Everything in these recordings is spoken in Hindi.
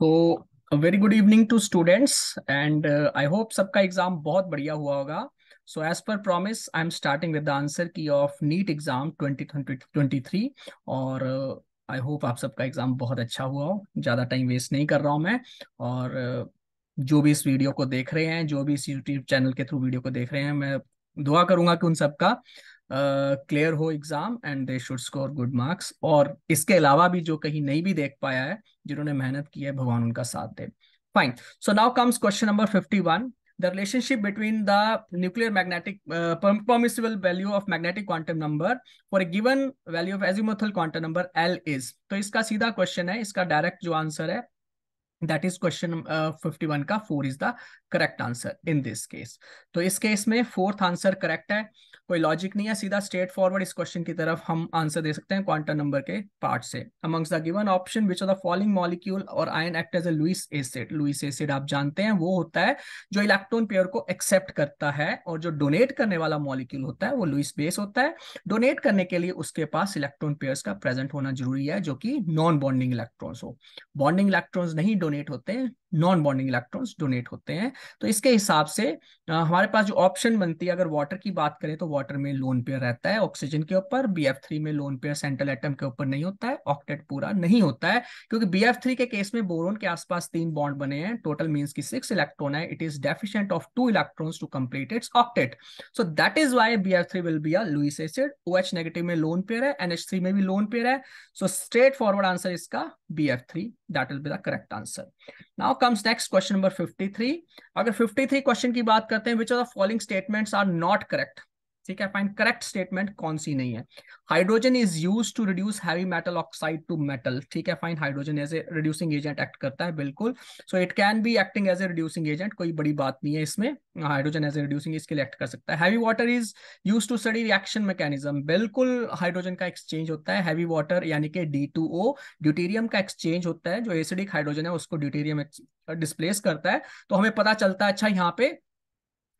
तो very good evening to students and I hope सबका एग्ज़ाम बहुत बढ़िया हुआ होगा। So as per promise I am starting with the answer key of NEET exam 2023 और आई uh, होप आप सबका एग्ज़ाम बहुत अच्छा हुआ हो। ज़्यादा टाइम वेस्ट नहीं कर रहा हूँ मैं और uh, जो भी इस वीडियो को देख रहे हैं जो भी इस यूट्यूब चैनल के थ्रू वीडियो को देख रहे हैं मैं दुआ करूँगा कि उन सबका क्लियर uh, हो exam and they should score good marks और इसके अलावा भी जो कहीं नहीं भी देख पाया है जिन्होंने मेहनत की है भगवान उनका साथ दे। Fine so now comes question number 51 the relationship between the nuclear magnetic uh, permissible value of magnetic quantum number for a given value of azimuthal quantum number L is. तो इसका सीधा क्वेश्चन है इसका डायरेक्ट जो आंसर है that is question fifty one का four is the correct answer in this case तो इस केस में फोर्थ आंसर करेक्ट है। कोई लॉजिक नहीं है, सीधा स्ट्रेट फॉरवर्ड इस क्वेश्चन की तरफ़ हम आंसर दे सकते हैं क्वांटम नंबर के पार्ट से। Amongst the given option which are the following molecule और ion act as a Lewis acid Lewis acid आप जानते हैं, वो होता है जो इलेक्ट्रॉन पेयर को एक्सेप्ट करता है और जो डोनेट करने वाला मॉलिक्यूल होता है, वो लुइस बेस होता है। डोनेट करने के लिए उसके पास इलेक्ट्रॉन पेयर्स का प्रेजेंट होना ज़रूरी है, जो कि नॉन बॉन्डिंग इलेक्ट्रॉन्स हो। बॉन्डिंग इलेक्ट्रॉन्स नहीं डोनेट होते नॉन बॉन्डिंग इलेक्ट्रॉन्स डोनेट होते हैं। तो इसके हिसाब से आ, हमारे पास जो ऑप्शन बनती है अगर वाटर की बात करें तो वाटर में लोन पेयर रहता है ऑक्सीजन के ऊपर बी में लोन पेयर सेंट्रल एटम के ऊपर नहीं होता है ऑक्टेट पूरा नहीं होता है क्योंकि बी के केस में बोरोन के आसपास तीन बॉन्ड बने हैं टोटल मीन्स की सिक्स इलेक्ट्रॉन है it is deficient of two electrons to complete its octet so that is why B F three will be a Lewis acid O H negative में लोन पेयर है एनएच थ्री में भी लोन पेयर है। सो स्ट्रेट फॉरवर्ड आंसर इसका B F three that will be the correct answer now comes next question number 53 अगर 53 क्वेश्चन की बात करते हैं which of the following statements are not correct ठीक है फाइन करेक्ट स्टेटमेंट कौन सी नहीं है? Hydrogen is use to reduce heavy metal oxide to metal ठीक है fine hydrogen as a reducing agent act करता है, बिल्कुल। So it can be acting as a reducing agent कोई बड़ी बात नहीं है इसमें। हाइड्रोजन एज ए रिड्यूसिंग इसके लिए एक्ट कर सकता है। Heavy water is use to study reaction mechanism बिल्कुल हाइड्रोजन का एक्सचेंज होता है। हैवी वाटर यानी कि डी टू ओ ड्यूटेरियम का एक्सचेंज होता है। जो एसिडिक हाइड्रोजन है, उसको ड्यूटेरियम डिस्प्लेस करता है। तो हमें पता चलता है अच्छा यहाँ पे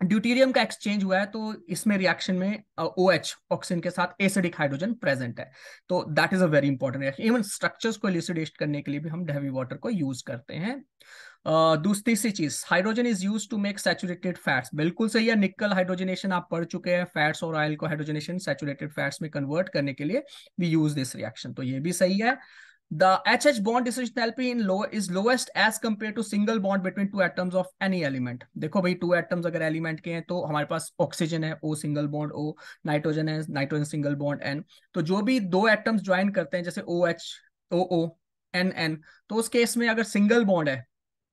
ड्यूटीरियम का एक्सचेंज हुआ है तो इसमें रिएक्शन में ओ एच ऑक्सीजन के साथ एसिडिक हाइड्रोजन प्रेजेंट है। तो that is a very important reaction even structures को इलिसिडेट करने के लिए भी हम हैवी वाटर को यूज़ करते हैं। दूसरी सी चीज़ hydrogen is use to make saturated fats बिल्कुल सही है निकल हाइड्रोजनेशन आप पढ़ चुके हैं फैट्स और ऑयल को हाइड्रोजनेशन सैचुरेटेड फैट्स में कन्वर्ट करने के लिए वी यूज़ दिस रिएक्शन तो ये भी सही है। The HH bond decision enthalpy in low, is lowest as compared to single bond between two atoms of any element. देखो भाई टू एटम्स अगर एलिमेंट के हैं तो हमारे पास ऑक्सीजन है O single bond O nitrogen है नाइट्रोजन सिंगल बॉन्ड एन तो जो भी दो एटम्स ज्वाइन करते हैं, जैसे ओ एन एन तो उस केस में अगर सिंगल बॉन्ड है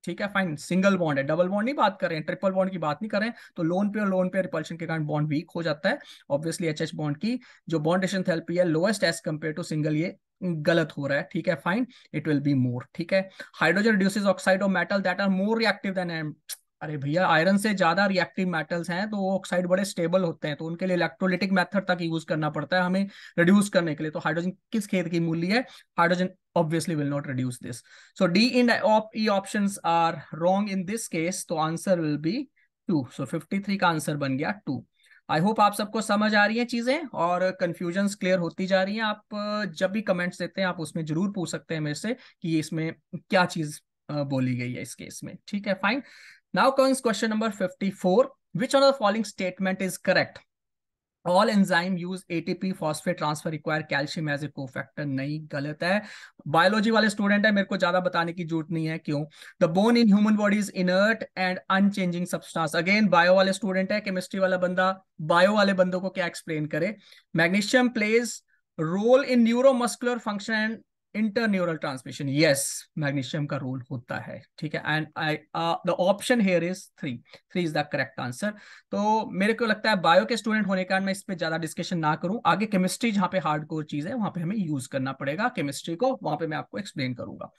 ठीक है फाइन सिंगल बॉन्ड है डबल बॉन्ड नहीं बात कर रहे हैं ट्रिपल बॉन्ड की बात नहीं कर रहे हैं तो लोन पे और लोन पे रिपल्शन के कारण बॉन्ड वीक हो जाता है। ऑब्वियसली एच एच बॉन्ड की जो बॉन्डेशन थेरेपी है lowest as compare to single ये गलत हो रहा है, ठीक है fine it will be more ठीक है। Hydrogen reduces oxide of metal that are more reactive than अरे भैया आयरन से ज़्यादा रिएक्टिव मेटल्स हैं तो वो ऑक्साइड बड़े स्टेबल होते हैं तो उनके लिए इलेक्ट्रोलिटिक मेथड तक यूज़ करना पड़ता है हमें रिड्यूस करने के लिए। तो हाइड्रोजन किस खेत की मूल्य है? Hydrogen obviously will not reduce this so D in E option are wrong in this case तो answer will be two so fifty का आंसर बन गया टू आई होप आप सबको समझ आ रही है चीज़ें और कंफ्यूजन क्लियर होती जा रही हैं। आप, जब भी कमेंट्स देते हैं, आप उसमें ज़रूर पूछ सकते हैं मेरे से कि इसमें क्या चीज़ बोली गई है इस केस में। ठीक है fine now comes question number 54 which of the following statement is correct? All enzyme use ATP phosphate transfer require calcium as a cofactor नहीं, गलत है। बायोलॉजी वाले स्टूडेंट है, मेरे को ज़्यादा बताने की ज़रूरत नहीं है। क्यों? The bone in human body is inert and unchanging substance again bio वाले स्टूडेंट है केमिस्ट्री वाला बंदा बायो वाले बंदों को क्या एक्सप्लेन करे? Magnesium plays role in neuromuscular function and interneural transmission yes magnesium का रोल होता है ठीक है? And I the option here is three three is the correct answer तो मेरे को लगता है बायो के स्टूडेंट होने के कारण मैं इस पर ज़्यादा डिस्कशन ना करूँ। आगे केमिस्ट्री जहाँ पे हार्ड कोर चीज़ है वहाँ पे हमें यूज़ करना पड़ेगा। केमिस्ट्री को वहाँ पे मैं आपको एक्सप्लेन करूँगा।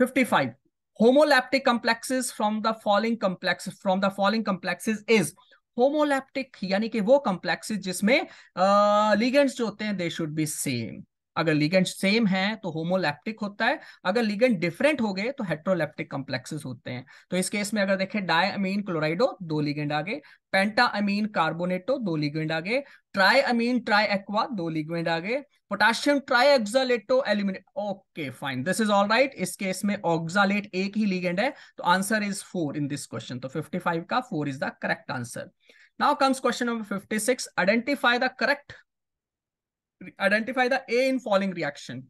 Fifty five homoleptic complexes from the following complex from the following complexes is homoleptic यानी कि वो कम्प्लेक्सेस जिसमें लिगेंड्स uh, जो होते हैं दे शुड बी सेम अगर लिगेंड सेम है तो होमोलैप्टिक होता है। अगर लिगेंड डिफरेंट हो गए तो हेट्रोलैप्टिक कॉम्प्लेक्सेस होते हैं। तो इस केस में अगर देखें डायमीन क्लोराइडो दो लिगेंड आगे। पेंटा अमीन कार्बोनेटो दो लिगेंड आगे। ट्राई अमीन ट्राई एक्वा दो लिगेंड आगे। Potassium tri oxalato aluminate okay fine this is all right इस केस में ऑक्सालेट एक ही लिगेंड है। तो answer is four in this question तो 55 का four is the correct answer now comes question number 56 identify the correct identify the A in following reaction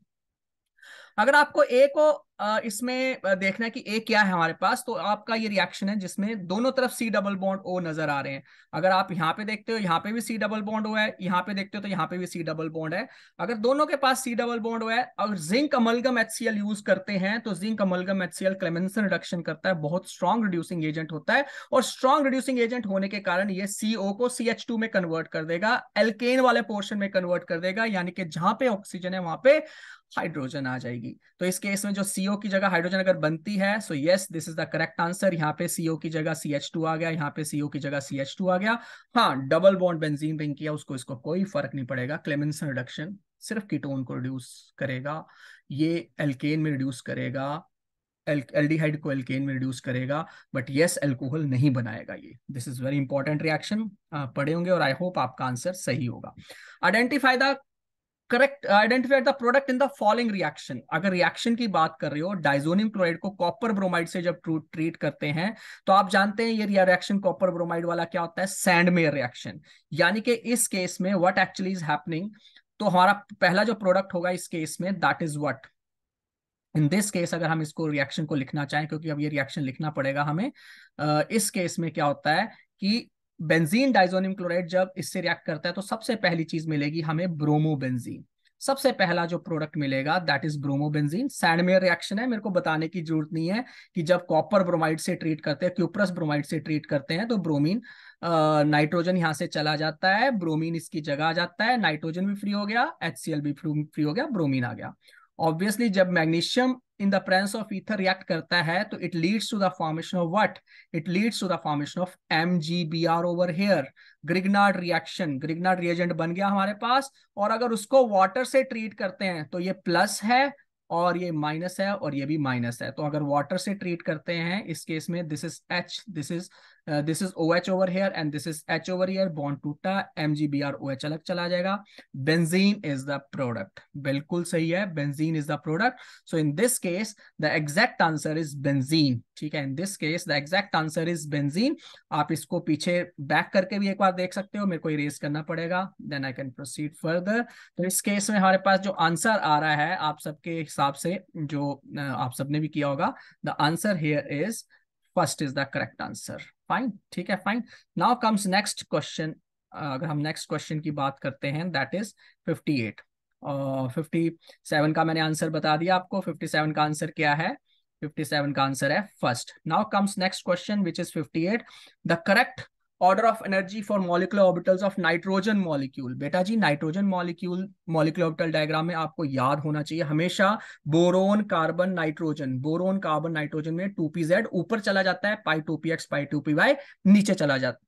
अगर आपको ए को इसमें देखना है कि ए क्या है हमारे पास तो आपका ये रिएक्शन है जिसमें दोनों तरफ़ सी डबल बॉन्ड ओ नज़र आ रहे हैं। अगर आप यहाँ पे देखते हो, यहाँ पे भी सी डबल बॉन्ड ओ है, यहाँ पे देखते हो तो यहाँ पे भी सी डबल बॉन्ड है। अगर दोनों के पास सी डबल बॉन्ड ओ है अगर जिंक अमलगम एच यूज़ करते हैं तो zinc amalgam H Clemmensen reduction करता है, बहुत स्ट्रॉन्ग रिड्यूसिंग एजेंट होता है, और स्ट्रॉन्ग रिड्यूसिंग एजेंट होने के कारण ये सीओ को सी में कन्वर्ट कर देगा एल्केन वाले पोर्शन में कन्वर्ट कर देगा, यानी कि जहाँ पे ऑक्सीजन है, वहाँ पे हाइड्रोजन आ जाएगी। तो इस केस में जो सीओ की जगह हाइड्रोजन अगर बनती है so yes this is the correct answer यहाँ पे सीओ की जगह सी एच टू आ गया, यहाँ पे सीओ की जगह सी एच टू आ गया। हाँ डबल बॉन्ड बेंजीन रिंग किया, उसको, इसको कोई फ़र्क नहीं पड़ेगा। क्लेमेंसन रिडक्शन सिर्फ़ कीटोन को रिड्यूस करेगा। ये एल्केन में रिड्यूस करेगा। एल्डिहाइड को एल्केन में रिड्यूस करेगा। बट यस एल्कोहल नहीं बनाएगा ये। This is very important reaction पढ़े होंगे और आई होप आपका आंसर सही होगा। Identify the correct identified the product in the following reaction अगर रिएक्शन की बात कर रहे हो डाइजोनियम क्लोराइड को कॉपर ब्रोमाइड से जब ट्रीट करते हैं तो आप जानते हैं ये रिएक्शन कॉपर ब्रोमाइड वाला क्या होता है? सैंडमेयर रिएक्शन यानी कि इस केस में व्हाट एक्चुअली इज़ हैपनिंग तो हमारा पहला जो प्रोडक्ट होगा इस केस में that is what in this case अगर हम इसको रिएक्शन को लिखना चाहें, क्योंकि अब ये रिएक्शन लिखना पड़ेगा हमें इस केस में क्या होता है कि बेंजीन डाइजोनियम क्लोराइड जब इससे रिएक्ट करता है तो सबसे पहली चीज़ मिलेगी हमें ब्रोमोबेंजीन। सबसे पहला जो प्रोडक्ट मिलेगा that is bromobenzene. Sandmeyer reaction है, मेरे को बताने की ज़रूरत नहीं है कि जब कॉपर ब्रोमाइड से ट्रीट करते हैं क्यूप्रस ब्रोमाइड से ट्रीट करते हैं तो ब्रोमीन नाइट्रोजन यहाँ से चला जाता है ब्रोमीन इसकी जगह आ जाता है नाइट्रोजन भी फ्री हो गया एच भी फ्री हो गया ब्रोमीन आ गया। ऑब्वियसली जब magnesium in the presence of ether react करता है तो it leads to the formation of what? It leads to the formation of MgBr over here. Grignard reaction Grignard reagent बन गया हमारे पास, और अगर उसको वाटर से ट्रीट करते हैं तो ये प्लस है, और ये माइनस है, और ये भी माइनस है। तो अगर वाटर से ट्रीट करते हैं, इस केस में this is H this is this is O H over here and this is H over here bond टूटा M G B R O H अलग चला जाएगा। बेंजीन इज़ द प्रोडक्ट बिल्कुल सही है benzene is the product so in this case the exact answer is benzene ठीक है in this case the exact answer is benzene आप इसको पीछे बैक करके भी एक बार देख सकते हो, मेरे को इरेज करना पड़ेगा। Then I can proceed further तो इस केस में हमारे पास जो आंसर आ रहा है, आप सबके हिसाब से जो आप सबने भी किया होगा the answer here is first is the correct answer fine ठीक है fine now comes next question अगर हम नेक्स्ट क्वेश्चन की बात करते हैं that is fifty eight fifty seven का मैंने आंसर बता दिया आपको 57 का आंसर क्या है? 57 का आंसर है first now comes next question which is 58 the correct order of energy for molecular orbitals of nitrogen molecule बेटा जी nitrogen molecule molecular orbital diagram में आपको याद होना चाहिए, हमेशा boron carbon nitrogen boron carbon nitrogen में टू पी जेड ऊपर चला जाता है pi two P X pi two P Y नीचे चला जाता है।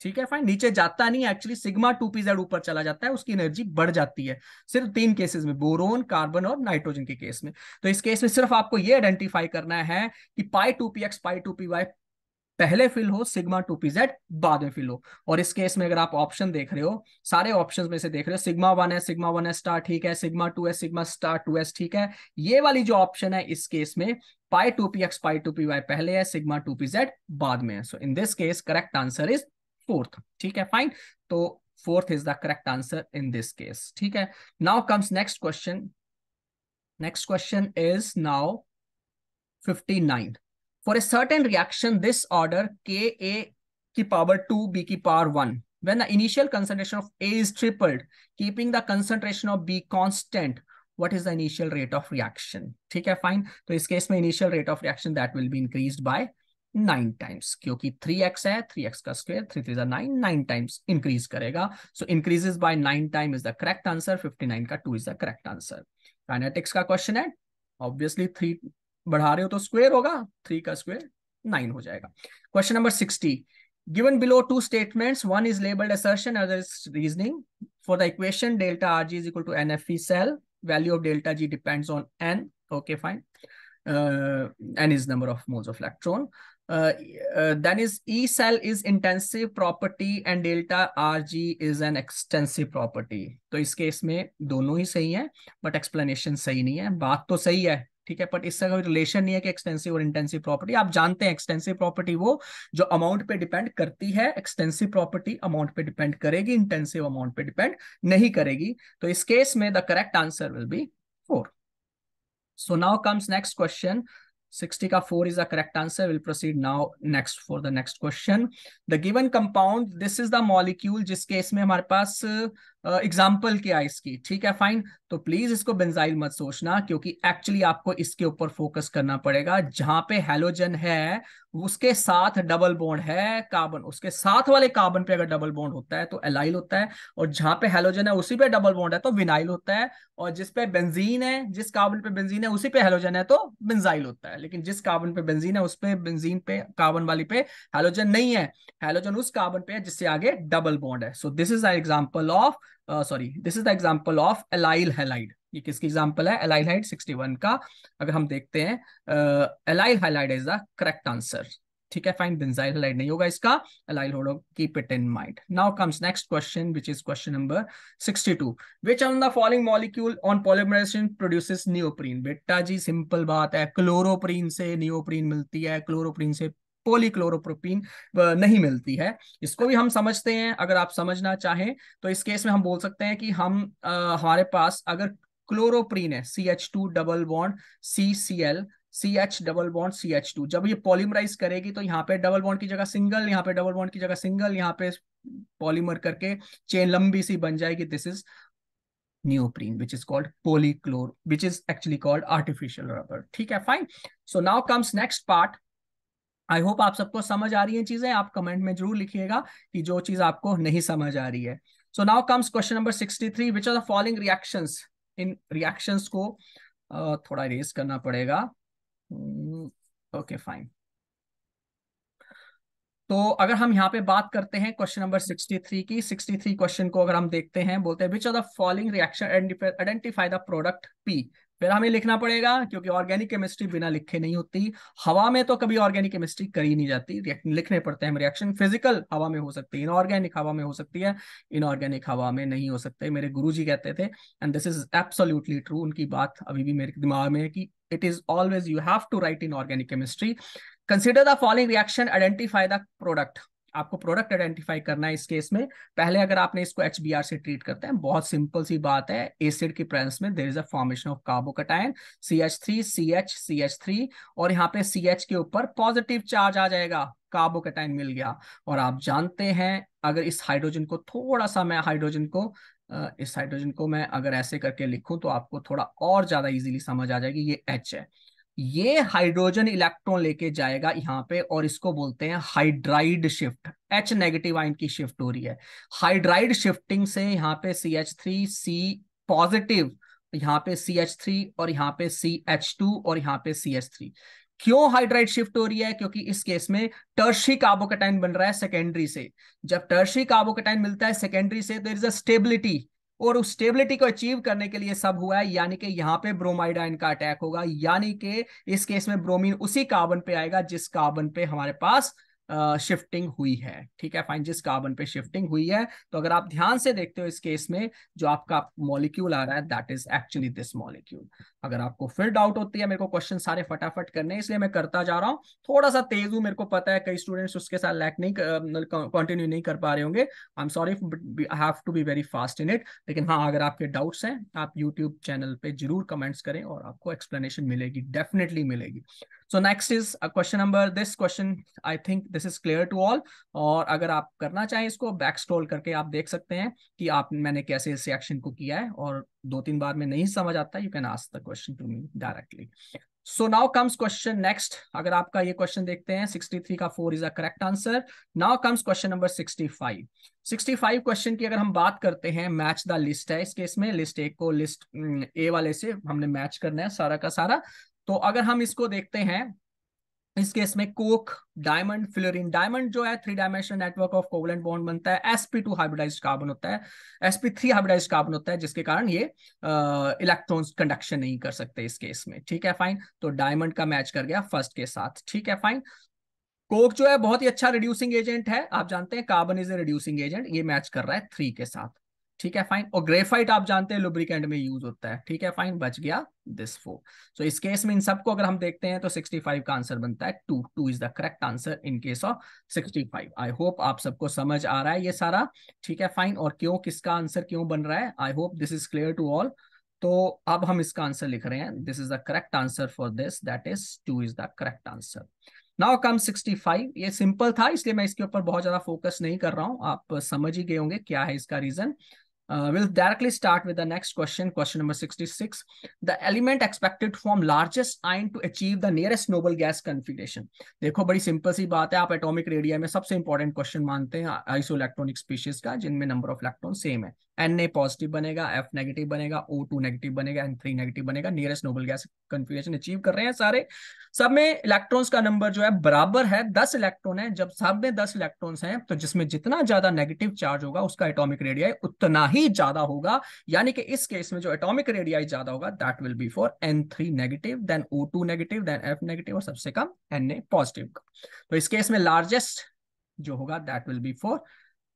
ठीक है फाइन नीचे जाता नहीं actually sigma two P Z ऊपर चला जाता है, उसकी एनर्जी बढ़ जाती है। सिर्फ़ तीन केसेस में बोरोन कार्बन और नाइट्रोजन के केस में। तो इस केस में सिर्फ़ आपको ये आइडेंटिफाई करना है कि pi two P X pi two P Y पहले फिल हो सिग्मा टू पी जेड बाद में फिल हो। और इस केस में अगर आप ऑप्शन देख रहे हो, सारे ऑप्शंस में से देख रहे हो सिग्मा वन है सिग्मा वन है स्टार ठीक है सिग्मा टू है सिग्मा स्टार टू एस ठीक है। ये वाली जो ऑप्शन है इस केस में pi two P X pi two P Y पहले है सिग्मा टू पी जेड बाद में है। So in this case correct answer is fourth ठीक है फाइन तो fourth is the correct answer in this case ठीक है। Now comes next question next question is now fifty nine For a certain reaction, this order Ka ki power 2, B ki power 1. When the initial concentration of A is tripled, keeping the concentration of B constant, what is the initial rate of reaction? ठीक है fine. तो इस केस में initial rate of reaction that will be increased by 9 times क्योंकि 3x है 3x का square 3 3 9 9 times increase करेगा so increases by 9 times is the correct answer 59 का 2 is the correct answer kinetics का question है obviously 3 बढ़ा रहे हो तो स्क्वेयर होगा थ्री का स्क्वेयर नाइन हो जाएगा। Question number sixty given below two statement one is labelled assertion other is reasoning for the equation delta R G is equal to N F E cell value of delta G depends on N okay fine N is number of moles of electron then is E cell is intensive property and delta R G is an extensive property तो इस केस में दोनों ही सही है बट एक्सप्लेनेशन सही नहीं है। बात तो सही है ठीक है बट इससे कोई रिलेशन नहीं है कि एक्सटेंसिव और इंटेंसिव प्रॉपर्टी आप जानते हैं एक्सटेंसिव प्रॉपर्टी वो जो अमाउंट पे डिपेंड करती है एक्सटेंसिव प्रॉपर्टी अमाउंट पे डिपेंड करेगी इंटेंसिव अमाउंट पे डिपेंड नहीं करेगी तो इस केस में the correct answer will be four so now comes next question 60 का 4 is the correct answer. We'll proceed now next for the next question. The given compound, this is the molecule जिस केस में हमारे पास एग्ज़ाम्पल क्या इसकी ठीक है फाइन तो प्लीज़ इसको बेंजाइल मत सोचना, क्योंकि एक्चुअली आपको इसके ऊपर फोकस करना पड़ेगा। जहाँ पे हेलोजन है, उसके साथ डबल बॉन्ड है कार्बन उसके साथ वाले कार्बन पे अगर डबल बॉन्ड होता है तो एलाइल होता है, और जहाँ पे हेलोजन है, उसी पे डबल बॉन्ड है तो विनाइल होता है, और जिस पे बेंजीन है, जिस कार्बन पे बेंजीन है, उसी पे हेलोजन है तो बेंजाइल होता है। लेकिन जिस कार्बन पे बेंजीन है, उस पे बेंजीन पे कार्बन वाली पे हेलोजन नहीं है। हेलोजन उस कार्बन पे है, जिससे आगे डबल बॉन्ड है। So this is example of sorry this is the example of allyl halide ये किसकी एग्ज़ाम्पल है? एलाइल हाइड 61 का। अगर हम देखते हैं allyl halide is the correct answer ठीक है फाइन बेंजाइल हाइलाइड नहीं होगा इसका। एलाइल होगा keep it in mind now comes next question which is question number 62 which on the following molecule on polymerisation produces neoprene बेटा जी सिंपल बात है। क्लोरोप्रीन से नियोप्रीन मिलती है क्लोरोप्रीन से पोलीक्लोरोप्रोपीन नहीं मिलती है। इसको भी हम समझते हैं अगर आप समझना चाहें तो इस केस में हम बोल सकते हैं कि हम आ, हमारे पास अगर क्लोरोप्रीन है C H two double bond C C L C H double bond C H two जब ये पॉलीमराइज करेगी तो यहाँ पे डबल बॉन्ड की जगह सिंगल यहाँ पे डबल बॉन्ड की जगह सिंगल यहाँ पे पॉलीमर करके चेन लंबी सी बन जाएगी। This is neoprene which is called polychlor which is actually called artificial rubber ठीक है fine so now comes next part I hope आप सबको समझ आ रही है चीज़ें। आप कमेंट में ज़रूर लिखिएगा कि जो चीज़ आपको नहीं समझ आ रही है। So now comes question number 63 which are the following reactions in reactions को थोड़ा रेस करना पड़ेगा। ओके hmm, फाइन तो अगर हम यहाँ पे बात करते हैं क्वेश्चन नंबर 63 की 63 क्वेश्चन को अगर हम देखते हैं बोलते हैं which are the following reaction identify the product P फिर हमें लिखना पड़ेगा, क्योंकि ऑर्गेनिक केमिस्ट्री बिना लिखे नहीं होती। हवा में तो कभी ऑर्गेनिक केमिस्ट्री करी नहीं जाती। लिखने पड़ते हैं रिएक्शन फ़िज़िकल हवा में हो सकती है इनऑर्गेनिक हवा में हो सकती है इनऑर्गेनिक हवा में नहीं हो सकते। मेरे गुरु जी कहते थे and this is absolutely true उनकी बात अभी भी मेरे दिमाग में है कि it is always you have to write in organic chemistry consider the following reaction identify the product आपको प्रोडक्ट आइडेंटिफाई करना है इस केस में। पहले अगर आपने इसको एच से ट्रीट करते हैं, बहुत सिंपल सी बात है एसिड की प्रेजेंस में there is a formation of carbocation C H three C H C H three और यहाँ पे सी एच के ऊपर पॉजिटिव चार्ज आ जाएगा कार्बोकटाइन मिल गया। और आप जानते हैं, अगर इस हाइड्रोजन को, थोड़ा सा मैं हाइड्रोजन को इस हाइड्रोजन को मैं अगर ऐसे करके लिखूं तो आपको थोड़ा और ज़्यादा इजीली समझ आ जाएगी, ये एच है। ये हाइड्रोजन इलेक्ट्रॉन लेके जाएगा यहाँ पे और इसको बोलते हैं hydride shift. H negative ion की शिफ्ट हो रही है। हाइड्राइड शिफ्टिंग से यहाँ पे C H three C positive यहाँ पे सी एच थ्री और यहाँ पे सी एच टू और यहाँ पे सी एच थ्री क्यों हाइड्राइड शिफ्ट हो रही है? क्योंकि इस केस में टर्शी कार्बोकेटाइन बन रहा है सेकेंडरी से। जब टर्शी कार्बोकेटाइन मिलता है सेकेंडरी से देर इज़ अ स्टेबिलिटी और उस स्टेबिलिटी को अचीव करने के लिए सब हुआ है, यानी कि यहाँ पे ब्रोमाइड आयन का अटैक होगा, यानी कि इस केस में ब्रोमीन उसी कार्बन पे आएगा, जिस कार्बन पे हमारे पास शिफ्टिंग हुई है, ठीक है? फाइन जिस कार्बन पे शिफ्टिंग हुई है तो अगर आप ध्यान से देखते हो इस केस में, जो आपका मॉलिक्यूल आ रहा है that is actually this molecule अगर आपको फिर डाउट होती है, मेरे को क्वेश्चन सारे फटाफट करने, इसलिए मैं करता जा रहा हूँ। थोड़ा सा तेज हूँ, मेरे को पता है, कई स्टूडेंट्स उसके साथ लैक नहीं कंटिन्यू नहीं कर पा रहे होंगे। I am sorry have to be very fast in it लेकिन हाँ अगर आपके डाउट्स हैं, आप यूट्यूब चैनल पर ज़रूर कमेंट्स करें और आपको एक्सप्लेनेशन मिलेगी डेफिनेटली मिलेगी। So next is question number this question I think this is clear to all और अगर आप करना चाहें इसको बैक स्क्रॉल करके आप देख सकते हैं कि आप, मैंने कैसे इस रिएक्शन को किया है और दो तीन बार में नहीं समझ आता you can ask the question to me directly so now comes question next अगर आपका ये क्वेश्चन देखते हैं 63 का 4 is a correct answer now comes question number 65 65 question की अगर हम बात करते हैं मैच द लिस्ट है इस केस में लिस्ट एक को लिस्ट ए वाले से हमने मैच करना है सारा का सारा. तो अगर हम इसको देखते हैं, इस केस में कोक, डायमंड, फ्लोरिन, डायमंड जो है three dimensional network of covalent bond बनता है एसपी टू हाइब्रिडाइज कार्बन होता है एसपी थ्री हाइब्रिडाइज कार्बन होता है, जिसके कारण ये इलेक्ट्रॉन्स कंडक्शन नहीं कर सकते इस केस में। ठीक है फाइन तो डायमंड का मैच कर गया फ़र्स्ट के साथ। ठीक है फाइन कोक जो है, बहुत ही अच्छा रिड्यूसिंग एजेंट है। आप जानते हैं carbon is a reducing agent ये मैच कर रहा है थ्री के साथ। ठीक है फाइन और ग्रेफाइट आप जानते हैं लुब्रिकेंट में यूज़ होता है. ठीक है फाइन बच गया दिस फोर सो इस केस में इन सबको अगर हम देखते हैं तो 65 का आंसर बनता है two two is the correct answer in case of 65 I hope आप सबको समझ आ रहा है ये सारा. ठीक है फाइन और क्यों, किसका आंसर क्यों बन रहा है? I hope this is clear to all तो अब हम इसका आंसर लिख रहे हैं. This is the correct answer for this that is two is the correct answer now come 65 ये सिंपल था, इसलिए मैं इसके ऊपर बहुत ज़्यादा फोकस नहीं कर रहा हूँ. आप समझ ही गए होंगे क्या है इसका reason Uh, we'll directly start with the next question, question number 66. The element expected to form largest ion to achieve the nearest noble gas configuration. देखो बड़ी सिंपल सी बात है आप एटॉमिक रेडिया में सबसे इंपॉर्टेंट क्वेश्चन मानते हैं आइसो इलेक्ट्रॉनिक स्पीशीज का जिनमें नंबर ऑफ़ इलेक्ट्रॉन सेम है एन ए पॉजिटिव बनेगा एफ़ नेगेटिव बनेगा ओ टू नेगेटिव बनेगा एन थ्री नेगेटिव बनेगा nearest noble gas configuration achieve कर रहे हैं सारे। सब में इलेक्ट्रॉन्स का नंबर जो है बराबर है, दस इलेक्ट्रॉन है। जब सब में दस इलेक्ट्रॉन्स हैं तो जिसमें जितना ज़्यादा नेगेटिव चार्ज होगा, उसका एटॉमिक रेडियाई उतना ही ज़्यादा होगा। यानी कि इस केस में जो एटॉमिक रेडियाई ज़्यादा होगा that will be for N three negative then O two negative then F negative और सबसे कम एन ए पॉजिटिव तो इस केस में लार्जेस्ट जो होगा that will be for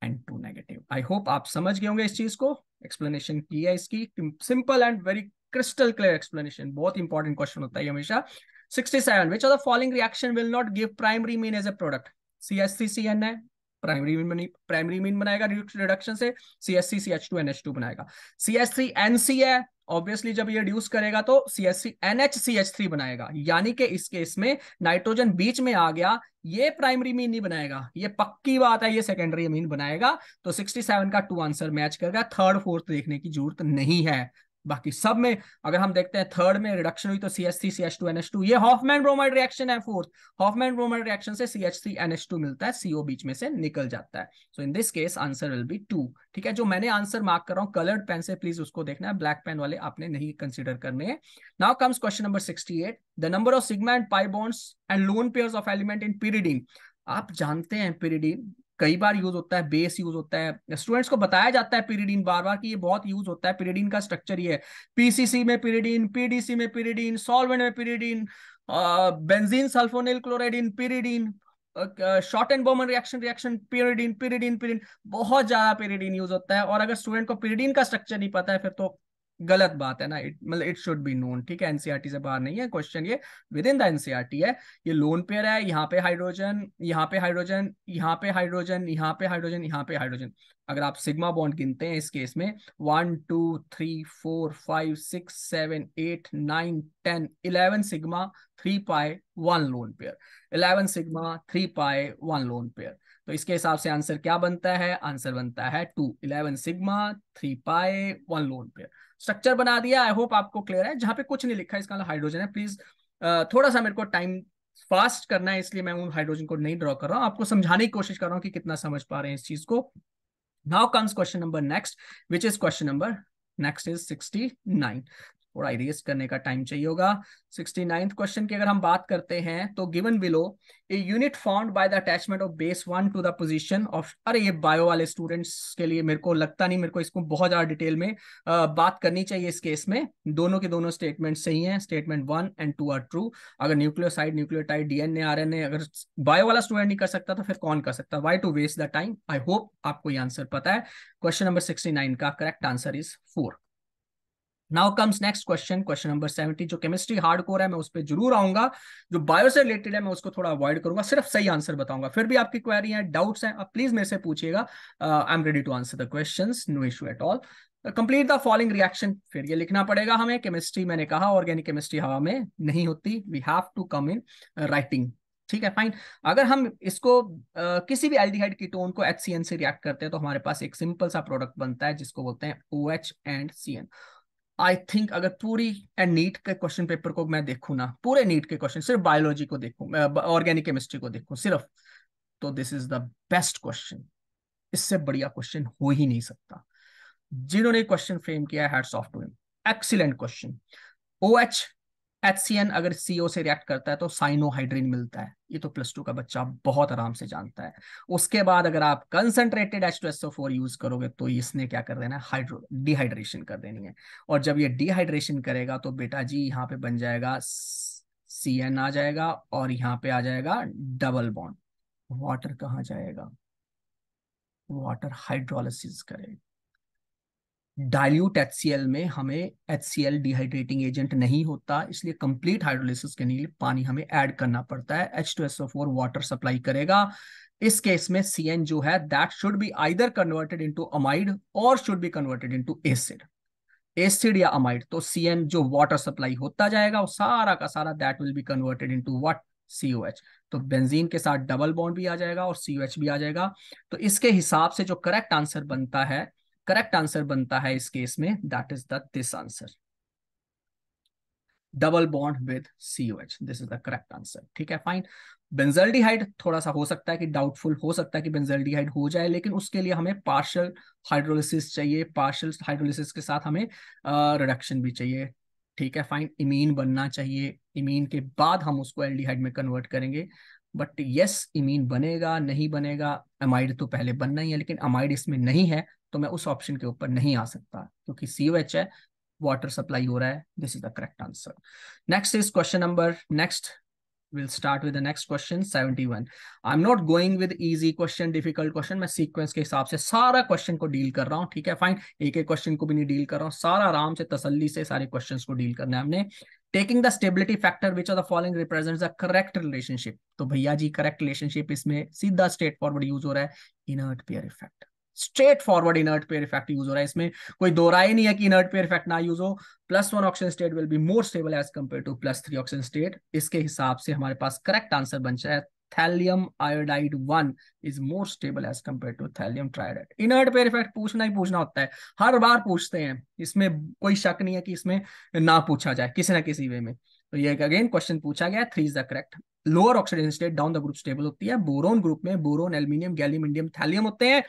N two negative I hope आप समझ गए होंगे इस चीज़ को। एक्सप्लेनेशन की है इसकी। Simple and very crystal clear explanation बहुत इंपॉर्टेंट क्वेश्चन होता है हमेशा। 67 which of the following reaction will not give primary mean as a C CH3CN है प्राइमरी मीन प्राइमरी मीन बनाएगा रिडक्शन से। C S C C H two N H two बनाएगा। C S C N C है ऑब्वियसली जब ये रिड्यूस करेगा तो C S C N H C H three बनाएगा। यानी कि इस केस में नाइट्रोजन बीच में आ गया, ये प्राइमरी मीन नहीं बनाएगा। ये पक्की बात है, ये सेकेंडरी मीन बनाएगा। तो 67 का टू आंसर मैच करेगा थर्ड फोर्थ देखने की ज़रूरत नहीं है। बाकी सब में, अगर हम देखते हैं थर्ड में रिडक्शन हुई तो C S three C H two N H two ये हॉफमैन ब्रोमाइड रिएक्शन है फोर्थ हॉफमैन ब्रोमाइड रिएक्शन से C H three N H two मिलता है सीओ बीच में से निकल जाता है। So in this case answer will be two ठीक है, जो मैंने आंसर मार्क कर रहा हूँ कलर्ड पेन से प्लीज़ उसको देखना है ब्लैक पेन वाले आपने नहीं कंसिडर करने हैं। Now comes question number sixty eight the number of sigma and pi bonds and lone pairs of element in pyridine आप जानते हैं पीरिडीन कई बार यूज़ होता है, बेस यूज़ होता है। स्टूडेंट्स को बताया जाता है पीरिडीन बार बार कि ये बहुत यूज़ होता है। पीरिडीन का स्ट्रक्चर ये है। पीसीसी में पीरिडीन पीडीसी में पीरिडीन सॉल्वेंट में pyridine benzene sulphonyl chloride in pyridine Schotten Baumann reaction reaction pyridine pyridine pyridine बहुत ज़्यादा पीरिडीन यूज़ होता है। और अगर स्टूडेंट को पीरिडीन का स्ट्रक्चर नहीं पता है, फिर तो गलत बात है ना इट मतलब इट शुड बी नोन ठीक है? एनसीआरटी से बाहर नहीं है क्वेश्चन ये विद इन द एनसीआरटी है। ये लोन पेयर है, यहाँ पे हाइड्रोजन यहाँ पे हाइड्रोजन यहाँ पे हाइड्रोजन यहाँ पे हाइड्रोजन यहाँ पे हाइड्रोजन अगर आप सिग्मा बॉन्ड गिनते हैं इस केस में one two three four five six seven eight nine ten eleven sigma three pi one lone pair eleven sigma three pi one lone pair तो इसके हिसाब से आंसर क्या बनता है? आंसर बनता है two. Eleven sigma, three pi one lone pair structure बना दिया। आई होप आपको क्लियर है। जहाँ पे कुछ नहीं लिखा है, इसका हाइड्रोजन है। प्लीज़ थोड़ा सा मेरे को टाइम फास्ट करना है, इसलिए मैं उन हाइड्रोजन को नहीं ड्रॉ कर रहा हूँ। आपको समझाने की कोशिश कर रहा हूँ कि कितना समझ पा रहे हैं इस चीज़ को। Now comes question number next which is question number next is sixty nine थोड़ा इरेज करने का टाइम चाहिए होगा। सिक्सटी नाइन्थ क्वेश्चन की अगर हम बात करते हैं तो given below a unit found by the attachment of base one to the position of अरे ये बायो वाले स्टूडेंट्स के लिए मेरे को लगता नहीं मेरे को इसको बहुत ज़्यादा डिटेल में आ, बात करनी चाहिए इस केस में। दोनों के दोनों स्टेटमेंट सही हैं। Statement one and two are true अगर न्यूक्लियोसाइड न्यूक्लियोटाइड डीएनए आरएनए अगर बायो वाला स्टूडेंट नहीं कर सकता तो फिर कौन कर सकता? Why to waste the time I hope आपको ये आंसर पता है। क्वेश्चन नंबर सिक्सटी का correct answer is four now comes next question question number seventy जो केमिस्ट्री हार्ड कोर है मैं उस पर ज़रूर आऊँगा। जो बायो से रिलेटेड है मैं उसको थोड़ा अवॉइड करूँगा सिर्फ़ सही आंसर बताऊँगा। फिर भी आपकी क्वेरी है डाउट्स हैं आप प्लीज़ मेरे से पूछिएगा। I am ready to answer the question no issue at all complete the following reaction फिर ये लिखना पड़ेगा हमें। केमिस्ट्री मैंने कहा ऑर्गेनिक केमिस्ट्री हवा में नहीं होती। We have to come in writing ठीक है फाइन अगर हम इसको आ, किसी भी एल्डिहाइड कीटोन को एच से रिएक्ट करते हैं तो हमारे पास एक सिंपल सा प्रोडक्ट बनता है जिसको बोलते हैं O H and C N I think अगर पूरी एंड नीट के क्वेश्चन पेपर को मैं देखू ना, पूरे नीट के क्वेश्चन सिर्फ़ बायोलॉजी को देखू ऑर्गेनिक केमिस्ट्री को देखू, सिर्फ़ तो this is the best question इससे बढ़िया क्वेश्चन हो ही नहीं सकता। जिन्होंने क्वेश्चन फ्रेम किया है hats excellent question O H H अगर सीओ से रिएक्ट करता है तो साइनोहाइड्रीन मिलता है। ये तो प्लस टू का बच्चा बहुत आराम से जानता है। उसके बाद अगर आप concentrated H two S O four use करोगे तो इसने क्या कर देना है? हाइड्रो डिहाइड्रेशन कर देनी है। और जब ये डिहाइड्रेशन करेगा तो बेटा जी, यहाँ पे बन जाएगा सी एन आ जाएगा और यहाँ पे आ जाएगा डबल बॉन्ड वाटर कहाँ जाएगा? वाटर हाइड्रोलिसिस करेगा। डाइल्यूट एचसीएल में हमें एचसीएल डिहाइड्रेटिंग एजेंट नहीं होता, इसलिए कंप्लीट हाइड्रोलिसिस के लिए पानी हमें ऐड करना पड़ता है। एच टू वाटर सप्लाई करेगा। इस केस में सी एन जो है that should be either converted into amide और should be converted into acid acid या अमाइड तो सी एन जो वाटर सप्लाई होता जाएगा, वो सारा का सारा that will be converted into what H तो बेंजीन के साथ डबल बॉन्ड भी आ जाएगा और एच भी आ जाएगा। तो इसके हिसाब से जो करेक्ट आंसर बनता है करेक्ट आंसर बनता है इस केस में that is the this answer double bond with COH this is the correct answer ठीक है फाइन बेंजल्डिहाइड थोड़ा सा हो सकता है कि डाउटफुल हो सकता है कि बेंजल्डिहाइड हो जाए, लेकिन उसके लिए हमें पार्शियल हाइड्रोलिसिस चाहिए पार्शियल हाइड्रोलिसिस के साथ हमें रिडक्शन भी चाहिए। ठीक है फाइन इमीन बनना चाहिए। इमीन के बाद हम उसको एल्डिहाइड में कन्वर्ट करेंगे। बट यस इमीन बनेगा, नहीं बनेगा अमाइड तो पहले बनना ही है, लेकिन अमाइड इसमें नहीं है। तो मैं उस ऑप्शन के ऊपर नहीं आ सकता, क्योंकि सी है वाटर सप्लाई हो रहा है। This is the correct answer next is question number next we'll start with the next question 71 i'm not going with easy question, difficult question. मैं सीक्वेंस के हिसाब से सारा क्वेश्चन को डील कर रहा हूँ, ठीक है? फाइन एक एक क्वेश्चन को भी नहीं डील कर रहा हूँ। सारा आराम से, तसल्ली से सारे क्वेश्चंस को डील करना है हमने। Taking the stability factor which of the following represents the correct relationship तो भैया जी करेक्ट रिलेशनशिप इसमें सीधा स्टेट फॉरवर्ड यूज़ हो रहा है। Inert pair effect straightforward inert pair effect use हो रहा है। इसमें कोई दो राय नहीं है कि इनर्ट पेयर इफ़ेक्ट ना यूज़ हो। Plus one oxygen state will be more stable as compare to plus three oxygen state इसके हिसाब से हमारे पास करेक्ट आंसर बन जाए। Thallium iodide one is more stable as compare to thallium triiodide inert pair effect पूछना ही पूछना होता है। हर बार पूछते हैं। इसमें कोई शक नहीं है कि इसमें ना पूछा जाए किसी ना किसी वे में। तो ये अगेन क्वेश्चन पूछा गया three is the correct lower oxygen state down the group stable होती है। बोरोन ग्रुप में boron aluminium gallium indium thallium होते हैं।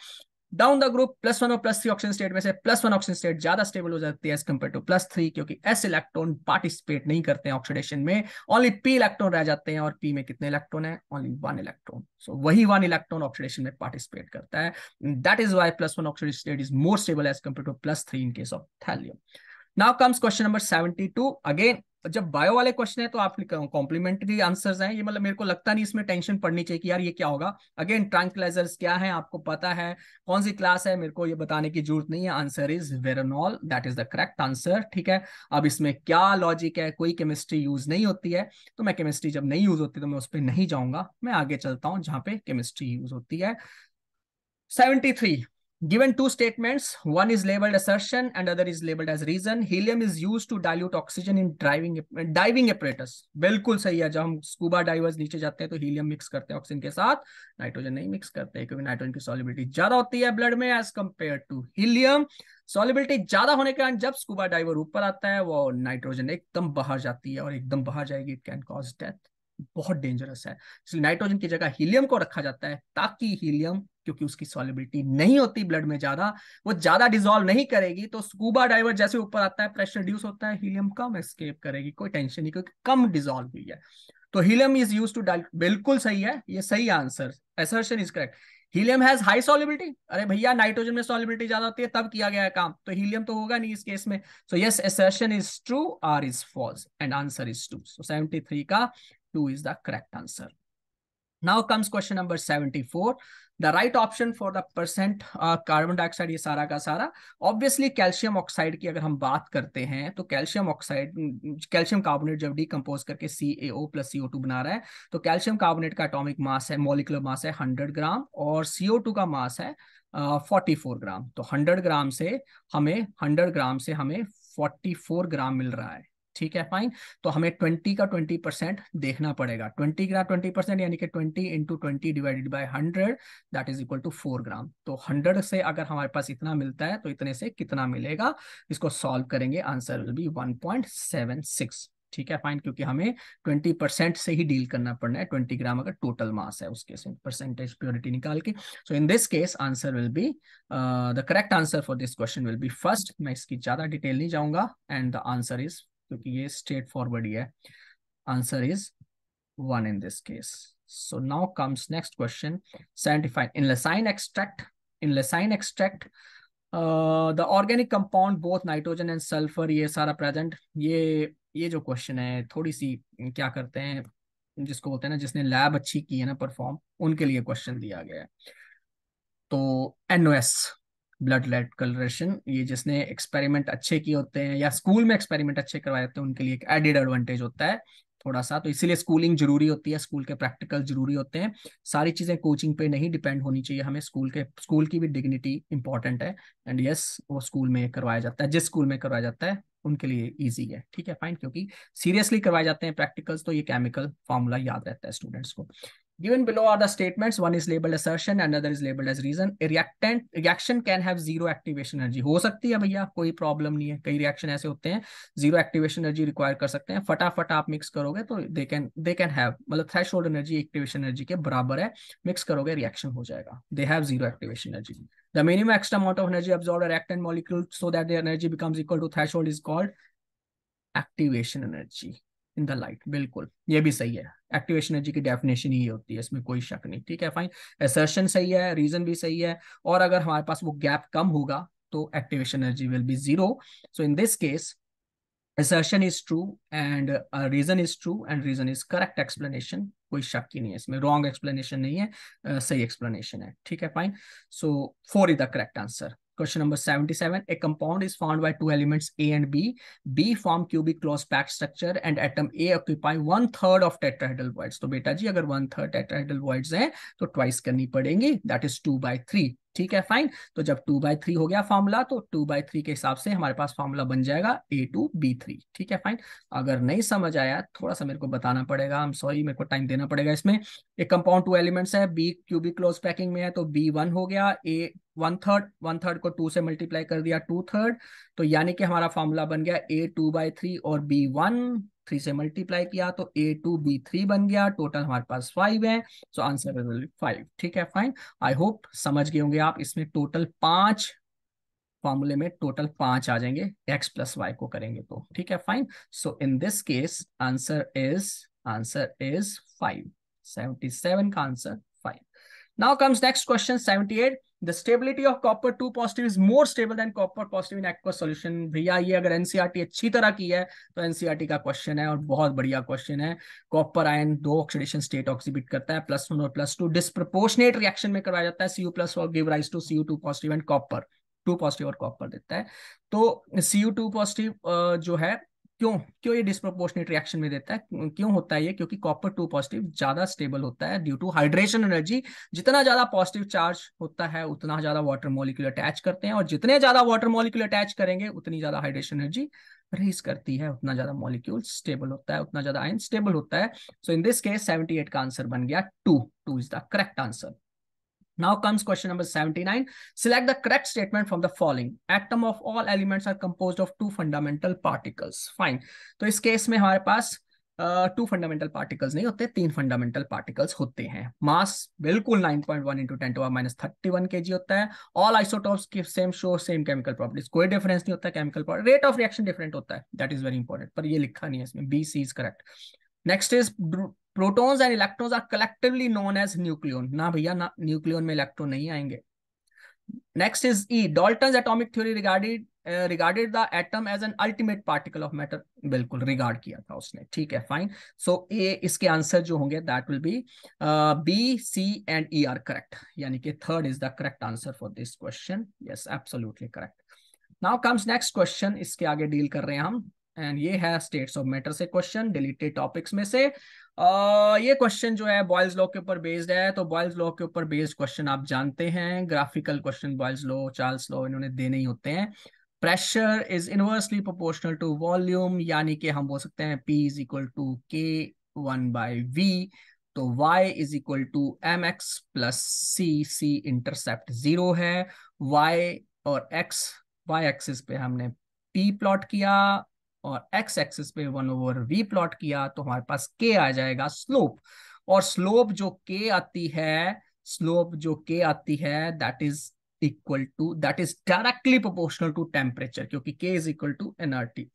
Down the group plus one और प्लस थ्री ऑक्सीजन स्टेट में से प्लस वन ऑक्सीजन स्टेट ज़्यादा स्टेबल हो जाती है as compare to plus three क्योंकि एस इलेक्ट्रॉन पार्टिसिपेट नहीं करते हैं ऑक्सीडेशन में। ओनली पी इलेक्ट्रॉन रह जाते हैं और पी में कितने इलेक्ट्रॉन है? ओनली वन इलेक्ट्रॉन सो वही वन इलेक्ट्रॉन ऑक्सीडेशन में पार्टिसिपेट करता है। That is why plus one oxygen state is more stable as compare to plus three in case of thallium now comes question number seventy two again जब बायो वाले क्वेश्चन है तो आप कॉम्प्लीमेंट्री आंसर्स हैं। ये मतलब मेरे को लगता नहीं इसमें टेंशन पड़नी चाहिए कि यार ये क्या होगा। अगेन ट्रांकलाइजर्स क्या है आपको पता है? कौन सी क्लास है? मेरे को ये बताने की ज़रूरत नहीं है। Answer is veronal that is the correct answer ठीक है? अब इसमें क्या लॉजिक है? कोई केमिस्ट्री यूज़ नहीं होती है। तो मैं केमिस्ट्री जब नहीं यूज़ होती तो मैं उस पर नहीं जाऊँगा। मैं आगे चलता हूँ जहाँ पे केमिस्ट्री यूज़ होती है। Seventy three Given two statements, one is labeled assertion and other is labeled as reason. Helium is used to dilute oxygen in driving diving apparatus. बिल्कुल सही है जब हम स्कूबा डाइवर्स नीचे जाते हैं तो हीलियम मिक्स करते हैं ऑक्सीजन के साथ नाइट्रोजन नहीं मिक्स करते क्योंकि नाइट्रोजन की सॉलिबिलिटी ज़्यादा होती है ब्लड में as compare to helium solubility ज़्यादा होने के कारण जब स्कूबा डाइवर ऊपर आता है वो नाइट्रोजन एकदम बाहर जाती है और एकदम बाहर जाएगी इट कैन कॉज डेथ बहुत डेंजरस है। इसलिए नाइट्रोजन की जगह हीलियम को रखा जाता है ताकि हीलियम क्योंकि उसकी सॉलिबिलिटी नहीं होती ब्लड में ज़्यादा, वो ज़्यादा डिजोल्व नहीं करेगी तो स्कूबा डाइवर जैसे ऊपर आता है प्रेशर रिड्यूस होता है हीलियम कम एस्केप करेगी, कोई टेंशन नहीं, क्योंकि कम डिजोल्व हुई है। तो helium is use to dilute बिल्कुल सही है, ये सही answer assertion is correct helium has high solubility अरे भैया नाइट्रोजन में सॉलिबिलिटी ज़्यादा होती है, तब किया गया है काम। तो हीलियम तो होगा नहीं इस केस में। So yes assertion is true R is false and answer is two so 73 का 2 is the correct answer. Now comes question number 74. The right option for the percent uh, carbon dioxide ये सारा का सारा ऑब्वियसली कैल्शियम ऑक्साइड की अगर हम बात करते हैं तो कैल्शियम ऑक्साइड कैल्शियम कार्बोनेट जब डिकम्पोज करके C A O plus C O two बना रहा है तो कैल्शियम कार्बोनेट का अटोमिक मास है मोलिकुलर मास है हंड्रेड ग्राम और सीओ टू का मास है फोर्टी फोर ग्राम तो हंड्रेड ग्राम से हमें हंड्रेड ग्राम से हमें फोर्टी फोर ग्राम मिल रहा है ठीक है फाइन तो हमें ट्वेंटी का ट्वेंटी परसेंट देखना पड़ेगा। ट्वेंटी ग्राम ट्वेंटी परसेंट यानी कि twenty into twenty divided by hundred that is equal to four gram तो हंड्रेड से अगर हमारे पास इतना मिलता है तो इतने से कितना मिलेगा? इसको सॉल्व करेंगे answer will be one point seven six ठीक है फाइन क्योंकि हमें ट्वेंटी परसेंट से ही डील करना पड़ना है। ट्वेंटी ग्राम अगर टोटल मास है, उसके से परसेंटेज प्योरिटी निकाल के। So in this case answer will be the correct answer for this question will be first मैं इसकी ज़्यादा डिटेल नहीं जाऊँगा एंड द आंसर इज़ क्योंकि ये स्ट्रेट फॉरवर्ड ही। है answer is one in this case so now comes next question in Lassaigne extract in Lassaigne extract the organic compound both nitrogen and sulphur ये सारा प्रेजेंट ये ये जो क्वेश्चन है, थोड़ी सी क्या करते हैं, जिसको बोलते हैं ना, जिसने लैब अच्छी की है ना परफॉर्म उनके लिए क्वेश्चन दिया गया है। तो एनओएस ब्लड लेड कलरेशन ये जिसने एक्सपेरिमेंट अच्छे किए होते हैं या स्कूल में एक्सपेरिमेंट अच्छे करवाए होते हैं, उनके लिए एक एडिड एडवांटेज होता है थोड़ा सा। तो इसीलिए स्कूलिंग ज़रूरी होती है स्कूल के प्रैक्टिकल ज़रूरी होते हैं। सारी चीज़ें कोचिंग पे नहीं डिपेंड होनी चाहिए हमें स्कूल के स्कूल की भी डिग्निटी इंपॉर्टेंट है। एंड यस वो स्कूल में करवाया जाता है, जिस स्कूल में करवाया जाता है, उनके लिए इजी है। ठीक है फाइन क्योंकि सीरियसली करवाए जाते हैं प्रैक्टिकल्स तो ये केमिकल फॉर्मूला याद रहता है स्टूडेंट्स को। Given below are the statements. One is labeled assertion, another is labeled as reason. A reactant reaction can have zero activation energy. हो सकती है भैया कोई प्रॉब्लम नहीं है कई रिएक्शन ऐसे होते हैं ज़ीरो एक्टिवेशन एनर्जी रिक्वायर कर सकते हैं फटाफट आप मिक्स करोगे तो they can they can have मतलब थ्रेश एनर्जी एक्टिवेशन एनर्जी के बराबर है मिक्स करोगे रिएक्शन हो जाएगा they have zero activation energy The minimum extra amount of energy absorbed by reactant molecule so that the energy becomes equal to threshold is called activation energy. In the light बिल्कुल। ये भी सही है। एक्टिवेशन एनर्जी की डेफिनेशन ही होती है इसमें कोई शक नहीं। ठीक है फाइन एसर्शन सही है रीजन भी सही है और अगर हमारे पास वो गैप कम होगा तो activation energy will be zero so in this case assertion is true and uh, reason is true and reason is correct explanation कोई शक ही नहीं है इसमें। रॉन्ग एक्सप्लेनेशन नहीं है uh, सही एक्सप्लेनेशन है। ठीक है fine so four is the correct answer Question number 77. A compound is formed by two elements A and B. B form cubic close packed structure and atom A occupy one third of tetrahedral voids. तो बेटा जी अगर one third tetrahedral voids हैं तो twice करनी पड़ेंगी. That is two by three. ठीक है फाइन तो जब टू बाई थ्री हो गया फॉर्मूला तो टू बाई थ्री के हिसाब से हमारे पास फॉर्मूला बन जाएगा ए टू बी थ्री ठीक है फाइन अगर नहीं समझ आया थोड़ा सा मेरे को बताना पड़ेगा. एम सॉरी मेरे को टाइम देना पड़ेगा इसमें. एक कंपाउंड टू एलिमेंट्स है. बी क्यूबिक क्लोज पैकिंग में है तो बी वन हो गया. A one third one third को टू से मल्टीप्लाई कर दिया टू थर्ड तो यानी कि हमारा फॉर्मूला बन गया ए टू बाई थ्री और बी वन थ्री से मल्टीप्लाई किया तो ए टू बी थ्री बन गया। टोटल हमारे पास फाइव है। सो आंसर फाइव ठीक है फाइन आई होप समझ गए होंगे आप। इसमें टोटल पाँच फॉर्मूले में टोटल पाँच आ जाएँगे। एक्स प्लस वाई को करेंगे तो। ठीक है fine so in this case answer is answer is five seventy seven का answer five now comes next question seventy eight the stability of copper two positive is more stable than copper positive in aqua solution भैया, ये अगर एनसीईआरटी अच्छी तरह की है तो एनसीईआरटी का क्वेश्चन है और बहुत बढ़िया क्वेश्चन है। कॉपर आयन दो ऑक्सीडेशन स्टेट ऑक्सीबिट करता है प्लस वन और प्लस टू डिस्प्रपोर्शनेट रिएक्शन में करवाया जाता है। CU plus give rise to CU two positive and copper two positive और कॉपर देता है। तो सीयू टू पॉजिटिव जो है क्यों? क्यों ये डिस्प्रोपोर्शनेट रिएक्शन में देता है? क्यों होता है ये? क्योंकि कॉपर टू पॉजिटिव ज़्यादा स्टेबल होता है ड्यू टू हाइड्रेशन एनर्जी जितना ज़्यादा पॉजिटिव चार्ज होता है, उतना ज़्यादा वाटर मॉलिक्यूल अटैच करते हैं और जितने ज़्यादा वाटर मॉलिक्यूल अटैच करेंगे, उतनी ज़्यादा हाइड्रेशन एनर्जी रेज करती है। उतना ज़्यादा मॉलिक्यूल स्टेबल होता है, उतना ज़्यादा आयन स्टेबल होता है। सो इन दिस केस 78 का आंसर बन गया। Two two is the correct answer Now comes question number 79. Select the correct statement from the following. Atom of all elements are composed of two fundamental particles. Fine. तो इस केस में हमारे पास टू फंडामेंटल पार्टिकल्स नहीं होते, तीन फंडामेंटल पार्टिकल्स होते हैं मास बिल्कुल 9.1 point one into ten to minus thirty one K G होता है ऑल आइसोटॉप्स की same show same chemical properties कोई डिफरेंस नहीं होता chemical rate of reaction different होता है दैट इज़ वेरी इंपॉर्टेंट पर ये लिखा नहीं है इसमें B C is correct next is protons and electrons are collectively known as nucleon. ना भैया, ना न्यूक्लियन में इलेक्ट्रॉन नहीं आएँगे। Next is E Dalton atomic theory regarded regarded the atom as an ultimate particle of matter बिल्कुल रिगार्ड किया था उसने। ठीक है फाइन सो ए इसके आंसर जो होंगे that will be B C and E are correct यानी कि third is the correct answer for this question yes absolutely correct now comes next question इसके आगे डील कर रहे हैं हम। एंड ये है स्टेट्स ऑफ़ मैटर से क्वेश्चन डिलीटेड टॉपिक्स में से। Uh, ये क्वेश्चन जो है बॉयल्स लॉ के ऊपर बेस्ड है तो बॉयल्स लॉ के ऊपर बेस्ड क्वेश्चन आप जानते हैं। Graphical question Boyle's law Charles law इन्होंने देने ही होते हैं। Pressure is inversely proportional to volume यानी कि हम बोल सकते हैं P is equal to K one by V तो y is equal to M X plus C C intercept zero है। Y और x y एक्सिस पे हमने p प्लॉट किया। और एक्स एक्सिस पे वन ओवर वी प्लॉट किया तो हमारे पास के आ जाएगा स्लोप और स्लोप जो के आती है स्लोप जो के आती है that is equal to that is directly proportional to temperature क्योंकि K is equal to NRT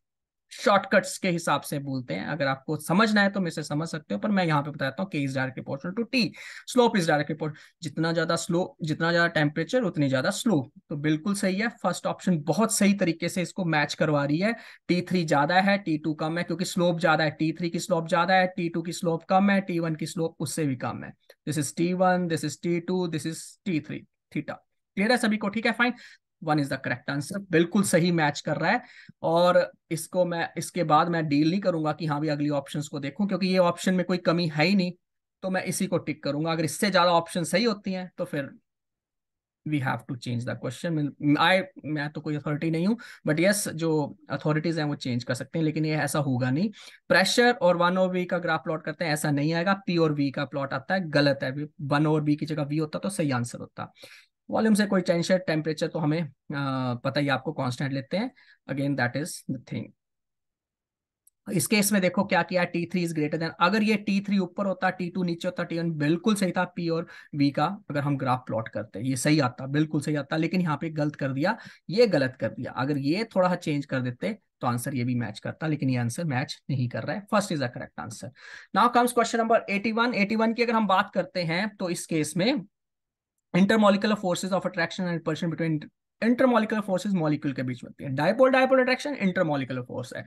shortcuts के हिसाब से बोलते हैं। अगर आपको समझना है तो मैं समझ सकते हो, पर मैं यहाँ पे बताता हूँ K is direct proportional to T slope is direct proportional जितना ज़्यादा स्लो जितना ज़्यादा टेम्परेचर उतनी ज़्यादा स्लो तो बिल्कुल सही है। फ़र्स्ट ऑप्शन बहुत सही तरीके से इसको मैच करवा रही है। टी थ्री ज़्यादा है टी टू कम है, क्योंकि स्लोप ज़्यादा है। टी थ्री की स्लोप ज़्यादा है टी टू की स्लोप कम है टी वन की स्लोप उससे भी कम है। This is T one this is T two this is T three theta clear है सभी को? ठीक है fine one is the correct answer बिल्कुल सही मैच कर रहा है। और इसको मैं, इसके बाद मैं डील नहीं करूँगा कि हाँ भी अगली ऑप्शन को देखूँ, क्योंकि ये ऑप्शन में कोई कमी है ही नहीं। तो मैं इसी को टिक करूँगा। अगर इससे ज़्यादा ऑप्शन सही होती हैं तो फिर we have to change the question I मैं तो कोई अथॉरिटी नहीं हूँ बट यस जो अथॉरिटीज हैं, वो चेंज कर सकते हैं, लेकिन ये ऐसा होगा नहीं। प्रेशर और वन और वी का ग्राफ प्लॉट करते हैं, ऐसा नहीं आएगा। पी और वी का प्लॉट आता है, गलत है। वन और बी की जगह वी होता तो सही आंसर होता। वॉल्यूम से कोई टेंशन टेम्परेचर तो हमें पता ही आपको कांस्टेंट लेते हैं। Again that is the thing इस केस में देखो क्या किया T three is greater than अगर ये टी थ्री ऊपर होता टी टू नीचे होता टी वन बिल्कुल सही था पी और वी का, अगर हम ग्राफ प्लॉट करते ये सही आता, बिल्कुल सही आता, लेकिन यहाँ पे गलत कर दिया, ये गलत कर दिया। अगर ये थोड़ा सा चेंज कर देते तो आंसर ये भी मैच करता, लेकिन ये आंसर मैच नहीं कर रहा है। First is a correct answer now comes question number 81 81 की अगर हम बात करते हैं तो इस केस में intermolecular forces of attraction and repulsion between intermolecular forces molecule के बीच होती है। Dipole dipole attraction intermolecular force है।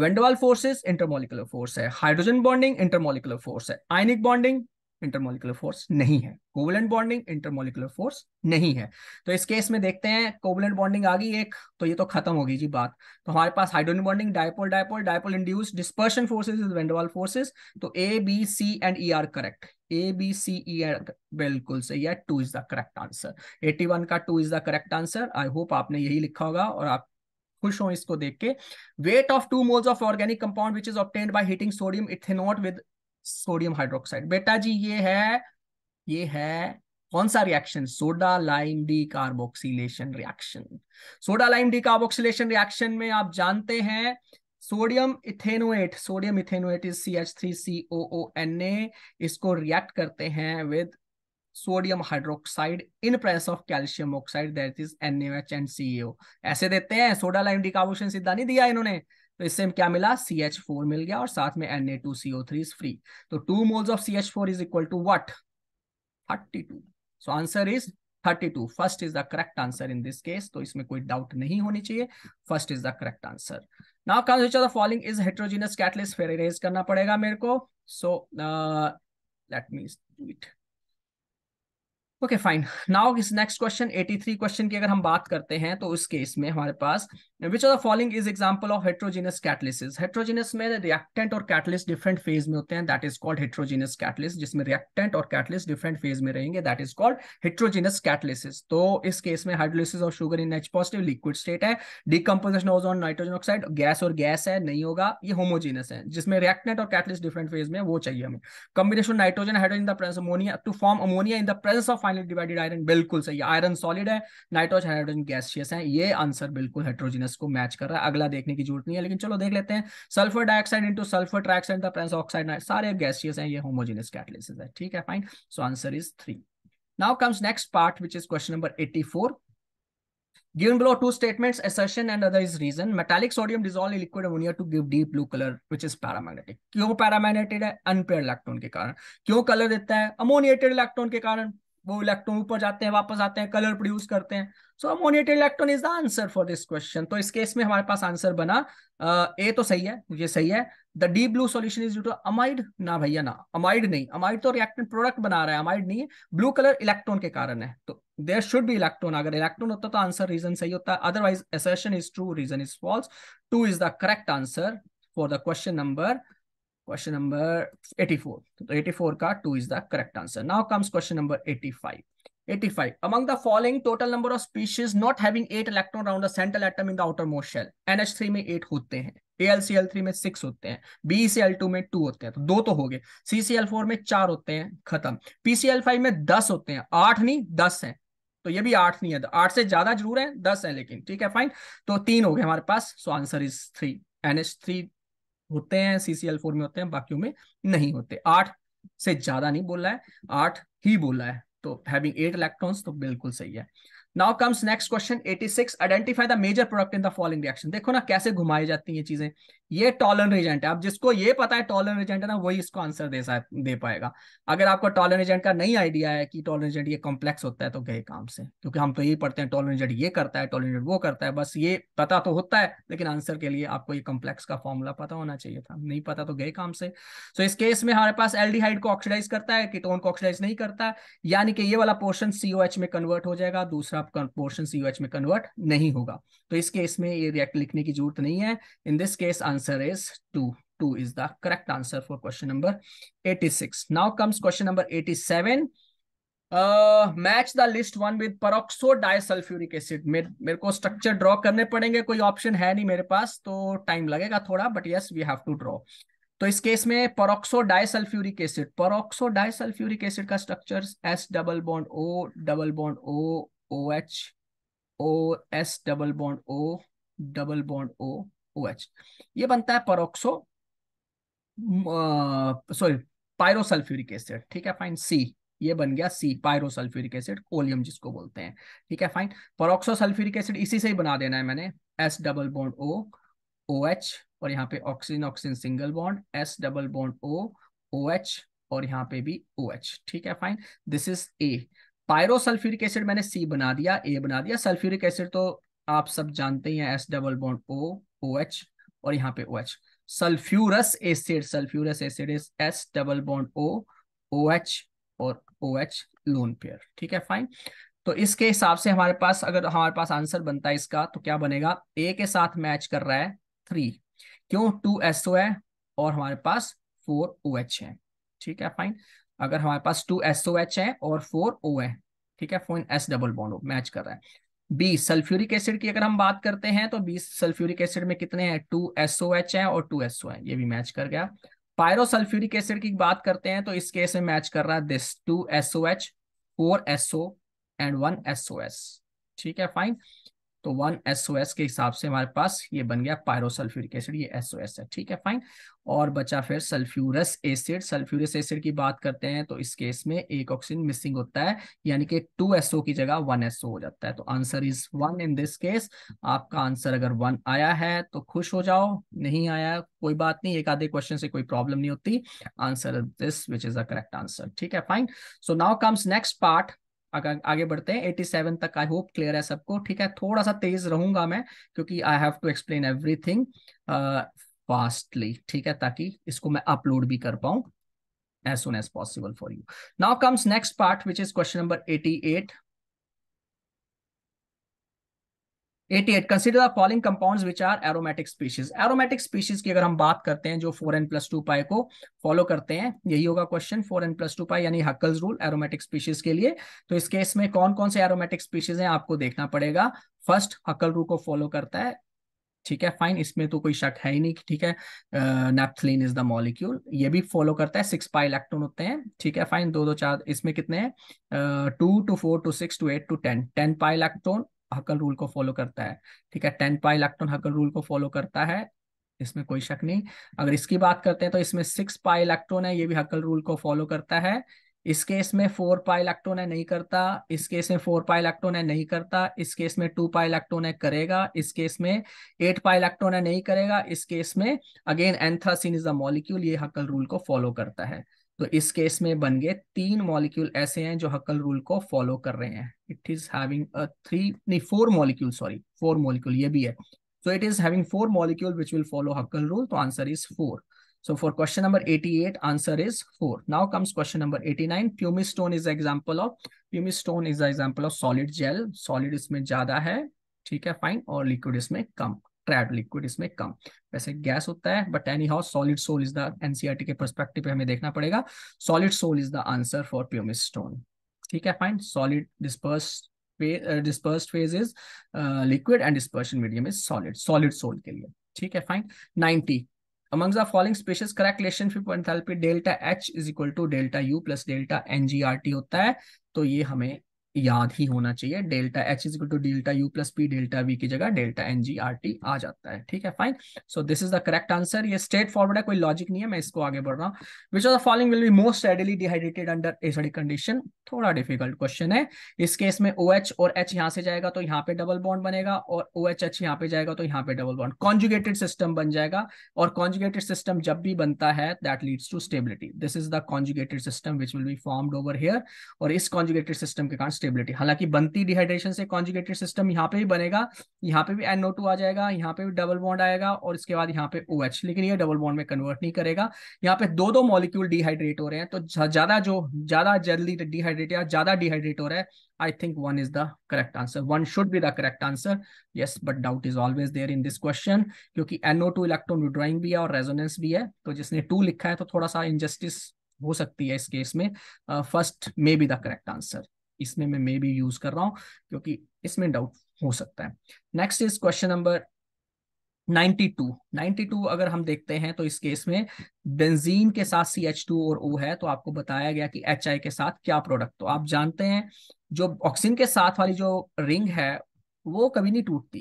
Van der Waals forces intermolecular force है। हाइड्रोजन बॉन्डिंग इंटरमोलिकुलर फोर्स है। आयनिक बॉन्डिंग इंटरमोलिकुलर फोर्स नहीं है। कोवलेंट बॉन्डिंग इंटरमोलिकुलर फोर्स नहीं है। तो इस केस में देखते हैं कोवलेंट बॉन्डिंग आ गई एक तो ये तो खत्म होगी जी बात। तो हमारे पास hydrogen bonding dipole dipole dipole induced dispersion forces is van der Waals forces तो A B C and E are correct A B C E बिल्कुल सही है two is the correct answer 81 का two is the correct answer I hope आपने यही लिखा होगा और आप खुश हो इसको देख के. Weight of two moles of organic compound which is obtained by heating sodium ethanoate with sodium hydroxide बेटा जी, ये है ये है कौन सा reaction soda lime decarboxylation reaction soda lime decarboxylation reaction में आप जानते हैं sodium ethanoate sodium ethanoate is C H three C O O N A इसको रिएक्ट करते हैं with sodium hydroxide in presence of calcium oxide that is H and CaO ऐसे देते हैं, सोडा लाइम डी कार्बोक्सिलेशन सीधा नहीं दिया इन्होंने। तो इससे क्या मिला? सी एच फोर मिल गया और साथ में N A two C O three is free तो two moles of C H four is equal to what thirty two so answer is thirty two first is the correct answer in this case तो इसमें कोई डाउट नहीं होनी चाहिए। First is the correct answer now which the following is heterogeneous catalyst फिर इरेज करना पड़ेगा मेरे को. So let me do it okay fine now इस नेक्स्ट क्वेश्चन 83 क्वेश्चन की अगर हम बात करते हैं तो उस केस में हमारे पास which of the following is example of heterogeneous catalysis heterogeneous में रिएक्टेंट और कैटलिस्ट डिफरेंट फ़ेज़ में होते हैं. That is called heterogeneous catalyst जिसमें रिएक्टेंट और कैटलिस्ट डिफरेंट फ़ेज़ में रहेंगे. That is called heterogeneous catalysis तो इस केस में hydrolysis of sugar in H positive liquid state है. Decomposition ozone nitrogen oxide gas और गैस है, नहीं होगा. ये होमोजीनस है. जिसमें रिएक्टेंट और कैटलिस्ट डिफरेंट फ़ेज़ में वो चाहिए हमें. Combination nitrogen hydrogen in the presence ammonia to form ammonia in the presence of finally divided iron बिल्कुल सही आयरन सॉलिड है, नाइट्रोजन, हाइड्रोजन, गैसियस है। ये आंसर बिल्कुल हेट्रोजिनस को मैच कर रहा है। अगला देखने की ज़रूरत नहीं है, लेकिन चलो देख लेते हैं। Sulphur dioxide into sulphur trioxide the presence oxide सारे गैसियस हैं, ये होमोजिनस कैटलिसिस है। ठीक है fine so answer is three now comes next part, which is question number 84 given below two statements, assertion and other is reason. Metallic sodium dissolved in liquid ammonia to give deep blue color, which is paramagnetic. क्यों paramagnetic अनपेयर इलेक्ट्रॉन के कारण। क्यों कलर देता है? अमोनिएटेड इलेक्ट्रॉन के कारण। वो इलेक्ट्रॉन ऊपर जाते हैं, वापस आते हैं कलर प्रोड्यूस करते हैं। So ammoniated electron is the answer for this question तो इस केस में हमारे पास आंसर बना ए तो सही है, ये सही है। The deep blue solution is due to amide ना भैया, ना। अमाइड नहीं। अमाइड तो रिएक्टेंट प्रोडक्ट बना रहा है अमाइड नहीं है। ब्लू कलर इलेक्ट्रॉन के कारण है। तो देर शुड बी इलेक्ट्रॉन अगर इलेक्ट्रॉन होता तो आंसर रीजन सही होता। Otherwise assertion is true reason is false two is the correct answer for the question number question number 84 so 84 ka 2 is the correct answer now comes question number 85 85. Among the following total number of species not having 8 electron around the central atom in the outermost shell. NH3 में 8 होते हैं AlCl3 में 6 होते हैं BeCl2 में 2 होते हैं तो दो तो हो गए CCl4 में 4 होते हैं खत्म PCl5 में 10 होते हैं 8 नहीं 10 हैं तो ये भी 8 नहीं है 8 से ज़्यादा ज़रूर है 10 है लेकिन ठीक है फाइन तो तीन हो गए हमारे पास so answer is three NH3 होते हैं सीसीएल फोर में होते हैं, बाकियों में नहीं होते। आठ से ज़्यादा नहीं बोला है, आठ ही बोला है। तो हैविंग एट इलेक्ट्रॉन्स तो बिल्कुल सही है। Now comes next question 86 identify the major product in the following reaction देखो ना, कैसे घुमाई जाती हैं चीज़ें। ये टॉलन एजेंट है। अब जिसको ये पता है टॉलन एजेंट है ना, वही इसको आंसर दे दे पाएगा। अगर आपको टॉलन एजेंट का नहीं आइडिया है कि टॉलन एजेंट ये कॉम्प्लेक्स होता है तो गए काम से। क्योंकि हम तो यही पढ़ते हैं टॉलन एजेंट ये करता है टॉलन एजेंट वो करता है। बस ये पता तो होता है, लेकिन आंसर के लिए आपको ये कॉम्प्लेक्स का फॉर्मूला पता होना चाहिए था। नहीं पता तो गए काम से। सो इस केस में हमारे पास एल्डिहाइड को ऑक्सीडाइज करता है कीटोन को ऑक्सीडाइज नहीं करता यानी कि ये वाला पोर्शन सीओएच में कन्वर्ट हो जाएगा, दूसरा पोर्शन सीओएच में कन्वर्ट नहीं होगा। तो इस केस में ये रिएक्ट लिखने की ज़रूरत नहीं है। In this case answer is two 2 is the correct answer for question number 86 now comes question number 87 uh, match the list one with peroxo disulfuric acid. Acid मेरे को स्ट्रक्चर ड्रॉ करने पड़ेंगे। कोई ऑप्शन है नहीं मेरे पास तो टाइम लगेगा थोड़ा but yes we have to draw तो इस केस में peroxo disulphuric acid peroxo disulphuric acid का structure S double bond O double bond O O H O S double bond O double bond O O H ये बनता है परोक्सो सॉरी पायरोसल्फ्यूरिक एसिड ठीक है फाइन सी ये बन गया सी पायरोसल्फ्यूरिक एसिड कोलियम जिसको बोलते हैं. ठीक है फाइन परोक्सो सल्फ्यूरिक एसिड इसी से ही बना देना है मैंने. S double bond O O H और यहाँ पे oxygen oxygen single bond S double bond O O H और यहाँ पे भी ओ एच ठीक है fine this is a pyrosulphuric acid मैंने सी बना दिया ए बना दिया। सल्फ्यूरिक एसिड तो आप सब जानते ही हैं S double bond O O H और यहाँ पे O H sulphurous acid sulphurous acid is S double bond O O H और ओ एच लोन पेयर ठीक है फाइन तो इसके हिसाब से हमारे पास, अगर हमारे पास आंसर बनता है इसका तो क्या बनेगा? ए के साथ मैच कर रहा है थ्री क्यों? टू एस ओ है और हमारे पास फोर ओ एच है। ठीक है फाइन अगर हमारे पास टू एस ओ एच है और फोर ओ है, ठीक है, फ़ोन एस डबल बॉन्ड मैच कर रहा है। बी सल्फ्यूरिक एसिड की अगर हम बात करते हैं तो बी सल्फ्यूरिक एसिड में कितने हैं? टू एसओ एच है और टू एसओ है, ये भी मैच कर गया। पायरो सल्फ्यूरिक एसिड की बात करते हैं तो इस केस में मैच कर रहा है this two SO H four SO and one SO S ठीक है फाइन तो वन एसओएस के हिसाब से हमारे पास ये बन गया पायरोसल्फ्यूरिक एसिड, ये एसओएस है, ठीक है फाइन और बचा फिर सल्फ्यूरस एसिड। सल्फ्यूरस एसिड की बात करते हैं तो इस केस में एक ऑक्सीजन मिसिंग होता है, यानी कि टू एसओ की जगह वन एसओ हो जाता है। तो answer is one in this case. आपका आंसर अगर वन आया है तो खुश हो जाओ, नहीं आया कोई बात नहीं, एक आधे क्वेश्चन से कोई प्रॉब्लम नहीं होती। Answer this which is the correct answer ठीक है fine so now comes next part आगे बढ़ते हैं। 87 तक आई होप क्लियर है सबको। ठीक है थोड़ा सा तेज रहूँगा मैं, क्योंकि I have to explain everything fastly ठीक है, ताकि इसको मैं अपलोड भी कर पाऊँ as soon as possible for you now comes next part which is question number eighty 88. 88 consider the following compounds which are aromatic species aromatic species की अगर हम बात करते हैं जो four N plus two pi को फॉलो करते हैं, यही होगा question four N plus two pi यानी हक्कल्स रूल एरोमेटिक स्पीशीज के लिए। तो इस केस में कौन कौन से एरोमेटिक स्पीशीज हैं आपको देखना पड़ेगा। फ़र्स्ट हक्कल रूल को फॉलो करता है। ठीक है फाइन इसमें तो कोई शक है ही नहीं, ठीक है। नेप्थलिन इज़ द मॉलिक्यूल ये भी फॉलो करता है। सिक्स पाई इलेक्ट्रॉन होते हैं, ठीक है फाइन दो दो, चार, इसमें कितने हैं? Two two four two six two eight two ten ten pi electron Huckel rule को फॉलो करता है, ठीक है? Ten pi electron Huckel rule को फॉलो करता है, इसमें कोई शक नहीं। अगर इसकी बात करते हैं तो इसमें सिक्स पाई इलेक्ट्रॉन है, ये भी हकल रूल को फॉलो करता है। इस केस में फोर पाई इलेक्ट्रॉन है, नहीं करता। इस केस में फोर पाई इलेक्ट्रॉन है, नहीं करता। इस केस में टू पाई इलेक्ट्रॉन है, करेगा। इस केस में एट पाई इलेक्ट्रॉन है, नहीं करेगा। इस केस में, again, anthracene is the molecule, ये हकल रूल को फॉलो करता है। तो इस केस में बन गए तीन मॉलिक्यूल ऐसे हैं जो हकल रूल को फॉलो कर रहे हैं। It is having a three नहीं four molecule sorry four molecule ये भी है। So it is having four molecule which will follow Huckel rule तो answer is four so for question number 88 answer is four now comes question number 89 pumice stone is example of pumice stone is example of solid gel solid इसमें ज़्यादा है, ठीक है फाइन और लिक्विड इसमें कम। ट्रैप लिक्विड इसमें कम। वैसे गैस होता है but anyhow solid sol is the NCERT के परस्पेक्टिव पे हमें देखना पड़ेगा। Solid sol is the answer for pumice stone ठीक है fine solid disperse dispersed phase is liquid and dispersion medium is solid solid sol के लिए। ठीक है fine 90 amongst the following species correct relationship enthalpy delta h is equal to delta u plus delta ngrt होता है। तो ये हमें याद ही होना चाहिए। Delta H is to delta U plus P delta V की जगह delta N G R T आ जाता है। ठीक है fine so this is the correct answer ये स्ट्रेट फॉरवर्ड है, कोई लॉजिक नहीं है, मैं इसको आगे बढ़ रहा हूँ। Which of the following will be most readily dehydrated under acidic condition थोड़ा डिफ़िकल्ट क्वेश्चन है। इस केस में ओ OH और एच यहाँ से जाएगा तो यहाँ पे डबल बॉन्ड बनेगा और ओ एच एच यहाँ पे जाएगा तो यहाँ पे डबल बॉन्ड कॉन्जुगेटेड सिस्टम बन जाएगा और कॉन्जुगेटेड सिस्टम जब भी बनता है that leads to stability this is the conjugated system which will be formed over here और इस कॉन्जुगेटेड सिस्टम के कारण स्टेबिलिटी हालाँकि बनती डिहाइड्रेशन से कॉन्जुगेटेड सिस्टम यहाँ पे भी बनेगा यहाँ पे भी NO2 आ जाएगा यहाँ पे भी डबल बॉन्ड आएगा और इसके बाद यहाँ पे ओ OH लेकिन ये डबल बॉन्ड में कन्वर्ट नहीं करेगा। यहाँ पे दो दो मॉलिक्यूल डिहाइड्रेट हो रहे हैं तो ज़्यादा जो ज़्यादा जल्दी डिहाइड्रेट या ज़्यादा डिहाइड्रेट हो रहा है I think one is the correct answer. One should be the correct answer. Yes, but doubt is always there in this question क्योंकि NO2 इलेक्ट्रॉन विड्रॉइंग भी है और रेजोनेंस भी है। तो जिसने टू लिखा है तो थोड़ा सा इनजस्टिस हो सकती है इस केस में। First may be the correct answer इसमें मैं मे बी यूज़ कर रहा हूँ, क्योंकि इसमें डाउट हो सकता है। नेक्स्ट इज़ क्वेश्चन नंबर 92 92 अगर हम देखते हैं तो इस केस में बेंजीन के साथ सी एच टू और ओ है तो आपको बताया गया कि एच आई के साथ क्या प्रोडक्ट तो आप जानते हैं, जो ऑक्सीजन के साथ वाली जो रिंग है, वो कभी नहीं टूटती।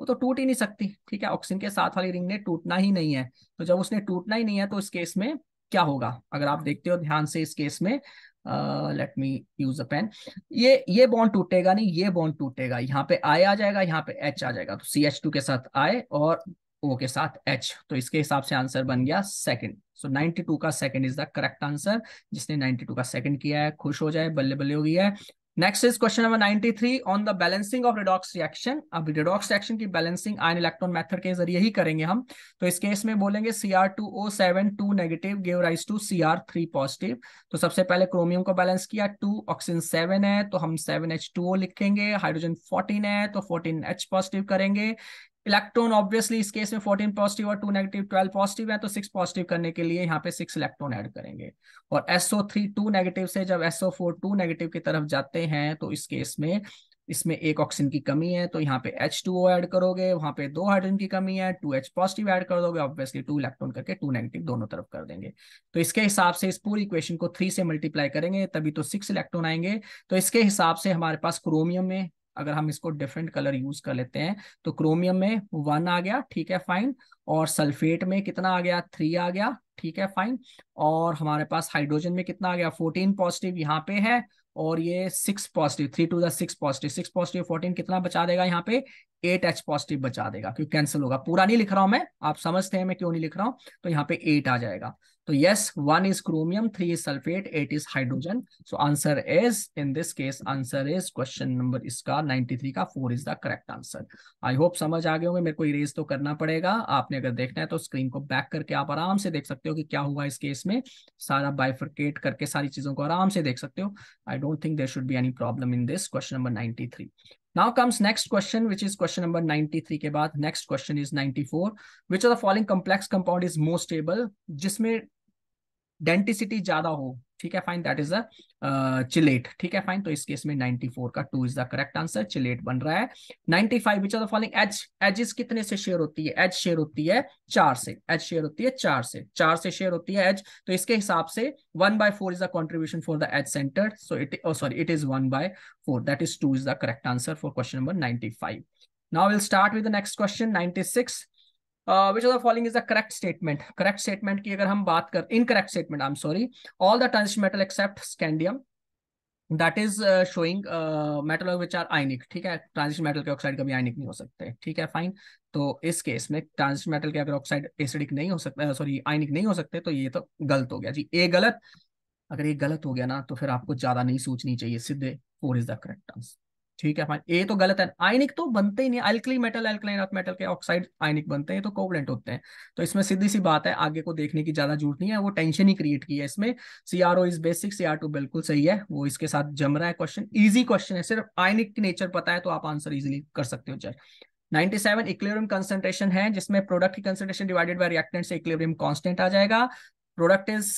वो तो टूट ही नहीं सकती, ठीक है? ऑक्सीजन के साथ वाली रिंग ने टूटना ही नहीं है। तो जब उसने टूटना ही नहीं है तो इस केस में क्या होगा? अगर आप देखते हो, ध्यान से इस केस में let me use a pen ये ये बॉन्ड टूटेगा नहीं, ये बॉन्ड टूटेगा। यहाँ पे आई आ जाएगा, यहाँ पे एच आ जाएगा। तो सी एच टू के साथ आई और ओ के साथ एच तो इसके हिसाब से आंसर बन गया सेकंड सो नाइनटी टू का second is the correct answer जिसने 92 का सेकंड किया है, खुश हो जाए बल्ले बल्ले हो गया है। Next is question number 93 on the balancing of redox reaction अब रिडॉक्स रिएक्शन की बैलेंसिंग आयन इलेक्ट्रॉन मेथड के ज़रिए ही करेंगे हम। तो इस केस में बोलेंगे C R two O seven two negative give rise to C R three positive तो सबसे पहले क्रोमियम को बैलेंस किया। टू ऑक्सीजन सेवन है तो हम सेवन एच टू ओ लिखेंगे। हाइड्रोजन फोर्टीन है तो फोर्टीन एच पॉजिटिव करेंगे। इलेक्ट्रॉन ऑब्वियसली इस केस में 14 पॉजिटिव और 2 नेगेटिव 12 पॉजिटिव है तो 6 पॉजिटिव करने के लिए यहाँ पे 6 इलेक्ट्रॉन ऐड करेंगे। और SO3 2 नेगेटिव से जब SO4 2 नेगेटिव की तरफ़ जाते हैं तो इस केस में इसमें एक ऑक्सीजन की कमी है तो यहाँ पे एच H2O ऐड करोगे, वहाँ पे दो हाइड्रोजन की कमी है टू एच पॉजिटिव ऐड कर दोगे ऑब्वियसली टू इलेक्ट्रॉन करके टू नेगेटिव दोनों तरफ़ कर देंगे। तो इसके हिसाब से इस पूरी इक्वेशन को थ्री से मल्टीप्लाई करेंगे, तभी तो सिक्स इलेक्ट्रॉन आएँगे। तो इसके हिसाब से हमारे पास क्रोमियम में अगर हम इसको डिफरेंट कलर यूज़ कर लेते हैं तो क्रोमियम में वन आ गया, ठीक है फाइन और सल्फेट में कितना आ गया? थ्री आ गया, ठीक है फाइन और हमारे पास हाइड्रोजन में कितना आ गया? फोर्टीन पॉजिटिव यहाँ पे है, और ये six positive three two six positive six positive fourteen कितना बचा देगा यहाँ पे? एट एच पॉजिटिव बचा देगा, क्योंकि कैंसिल होगा। पूरा नहीं लिख रहा हूँ मैं, आप समझते हैं मैं क्यों नहीं लिख रहा हूँ? तो यहाँ पे एट आ जाएगा। तो yes one is chromium three is sulphate eight is hydrogen so answer is in this case answer is question number इसका 93 का four is the correct answer I hope समझ आ गए होंगे मेरे को इरेज तो करना पड़ेगा। आपने अगर देखना है तो स्क्रीन को बैक करके आप आराम से देख सकते हो कि क्या हुआ इस केस में। सारा बाइफरकेट करके सारी चीज़ों को आराम से देख सकते हो। I don't think there should be any problem in this question number ninety ninety Now comes next question, which is question number 93 के बाद। Next question is 94. Which of the following complex compound is most stable? जिसमें डेंटिसिटी ज़्यादा हो, ठीक है fine that is a chelate ठीक है फाइन तो इस केस में 94 का two is the correct answer chelate बन रहा है। 95 five which are the following edge edges कितने से शेयर होती है? एज शेयर होती है चार से एज शेयर होती है चार से चार से शेयर होती है एज तो इसके हिसाब से one by four is the contribution for the edge centre so it sorry it is one by four that is two is the correct answer for question number 95 now we'll start with the next question 96 which of the following is the correct statement correct statement की अगर हम बात कर incorrect statement I am sorry all the transition metal except scandium that is showing metal which are ionic ठीक है? ट्रांजिशन मेटल के ऑक्साइड कभी आइनिक नहीं हो सकते, ठीक है? फाइन तो इस केस में ट्रांजिशन मेटल के अगर ऑक्साइड एसिडिक नहीं हो सकता सॉरी आइनिक नहीं हो सकते तो ये तो गलत हो गया जी। ए गलत, अगर ये गलत हो गया ना तो फिर आपको ज़्यादा नहीं सोचनी चाहिए, सीधे four is the correct answer ठीक है ए तो गलत है. आयनिक तो बनते ही नहीं alkali metal alkaline earth metal के ऑक्साइड आयनिक बनते हैं तो कोवलेंट होते हैं. तो इसमें सीधी सी बात है, आगे को देखने की ज़्यादा ज़रूरत नहीं है. वो टेंशन ही क्रिएट की है इसमें. C R O is basic C R two बिल्कुल सही है. वो इसके साथ जम रहा है क्वेश्चन ईजी क्वेश्चन है. सिर्फ़ आयनिक की नेचर पता है तो आप आंसर इजिली कर सकते हो, चल. 97 इक्विलिब्रियम कंसंट्रेशन है, जिसमें प्रोडक्ट की कंसंट्रेशन डिवाइडेड बाय रिएक्टेंट से इक्विलिब्रियम कांस्टेंट आ जाएगा. Product is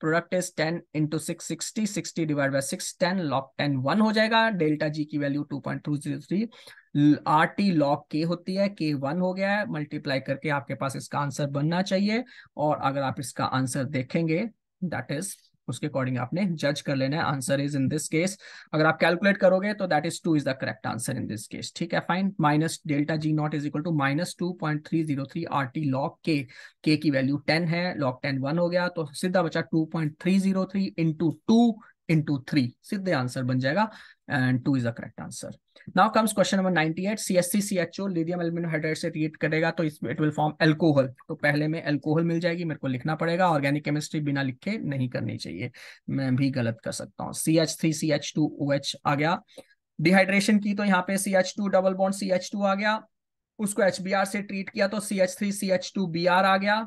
product is ten into six sixty sixty divide by six ten log ten one हो जाएगा। डेल्टा जी की value two point two zero three R T log K होती है के वन हो गया है। मल्टीप्लाई करके आपके पास इसका आंसर बनना चाहिए। और अगर आप इसका आंसर देखेंगे दैट इज़ उसके अकॉर्डिंग आपने जज कर लेना है। Answer is in this case अगर आप कैलकुलेट करोगे तो that is two is the correct answer in this case ठीक है fine minus delta G not is equal to minus two point three zero three R T log K K की वैल्यू टेन है लॉक टेन वन हो गया तो सीधा बचा two point three zero three into two into three सीधे आंसर बन जाएगा and two is the correct answer now comes question number 98 CSC CHO lithium aluminium hydride से रिएक्ट करेगा तो इसमें इट विल फॉर्म अल्कोहल तो पहले में अल्कोहल मिल जाएगी, मेरे को लिखना पड़ेगा. ऑर्गेनिक केमिस्ट्री बिना लिखे नहीं करनी चाहिए. मैं भी गलत कर सकता हूँ. CH3 CH2OH आ गया. डिहाइड्रेशन की तो यहाँ पे CH2 डबल बॉन्ड CH2 आ गया. उसको HBr से ट्रीट किया तो CH3 CH2Br आ गया.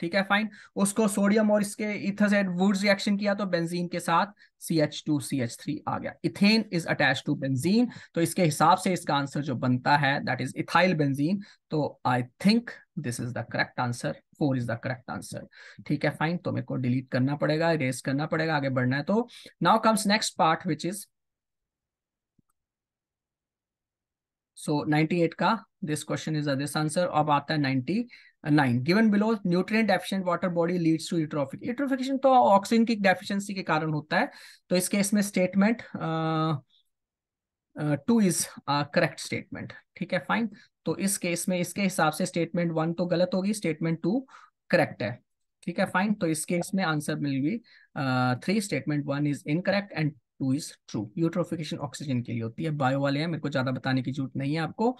ठीक है फाइन उसको सोडियम और इसके इथर से वुड्स रिएक्शन किया तो बेंजीन के साथ CH2CH3 आ गया। Ethane is attach to benzene तो इसके हिसाब से इसका आंसर जो बनता है दैट इज़ इथाइल बेंजीन तो I think this is the correct answer four is the correct answer ठीक है फाइन तो मेरे को डिलीट करना पड़ेगा इरेज करना पड़ेगा, आगे बढ़ना है तो। Now comes next part which is so 98 का this question is a this answer अब आता है 90 nine given below nutrient deficient water body leads to eutrophic eutrophication तो ऑक्सीजन की डेफिशिएंसी के कारण होता है। तो इस केस में statement two is correct statement ठीक है फाइन तो इस केस में, इसके हिसाब से स्टेटमेंट वन तो गलत होगी स्टेटमेंट टू करेक्ट है। ठीक है फाइन तो इस केस में आंसर मिल गई three statement one is incorrect and two is true eutrophication oxygen के लिए होती है। बायो वाले हैं, मेरे को ज़्यादा बताने की ज़रूरत नहीं है आपको।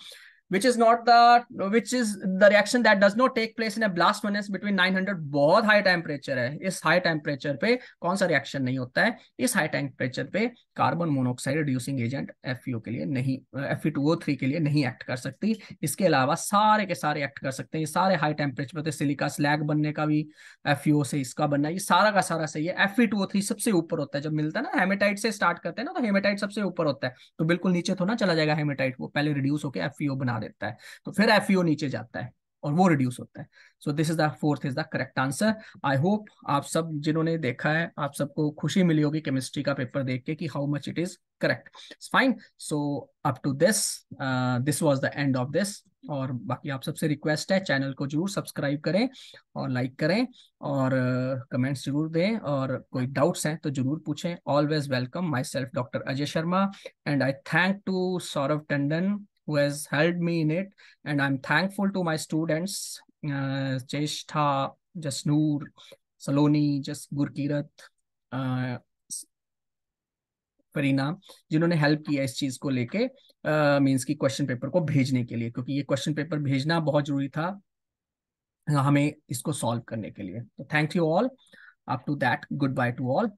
Which is not the, which is the reaction that does not take place in a blast furnace between 900 बहुत हाई टेम्परेचर है। इस हाई टेम्परेचर पे कौन सा रिएक्शन नहीं होता है? इस हाई टेम्परेचर पे carbon monoxide reducing agent F के लिए नहीं एफ़ के लिए नहीं एक्ट कर सकती। इसके अलावा सारे के सारे एक्ट कर सकते हैं। ये सारे हाई टेम्परेचर पे सिलिका स्लैग बनने का भी एफ़ से इसका बनना, ये सारा का सारा सही है। एफ़ सबसे ऊपर होता है। जब मिलता है ना हेमेटाइट से स्टार्ट करते हैं ना तो हेमेटाइट सबसे ऊपर होता है। तो बिल्कुल नीचे तो ना चला जाएगा हेमेटाइट वो पहले रिड्यूस होकर एफ़ बना बना देता है। तो फिर एफ़ e नीचे जाता है और वो रिड्यूस होता है। So this is the fourth is the correct answer I hope आप सब जिन्होंने देखा है आप सबको खुशी मिली होगी केमिस्ट्री का पेपर देख के कि how much it is correct fine so up to this this was the end of this और बाकी आप सबसे रिक्वेस्ट है चैनल को ज़रूर सब्सक्राइब करें और लाइक करें और कमेंट्स uh, ज़रूर दें और कोई डाउट्स हैं तो ज़रूर पूछें। Always welcome myself doctor Ajay Sharma and I thank to Saurabh Tandon who has helped me in it. And I'm thankful to my students, uh, Cheshtha, Jasnoor, Saloni, Just Gurkirat, uh, Fareena जिन्होंने हेल्प किया इस चीज़ को लेके मींस की क्वेश्चन पेपर को भेजने के लिए क्योंकि ये क्वेश्चन पेपर भेजना बहुत ज़रूरी था हमें इसको सॉल्व करने के लिए तो thank you all up to that good bye to all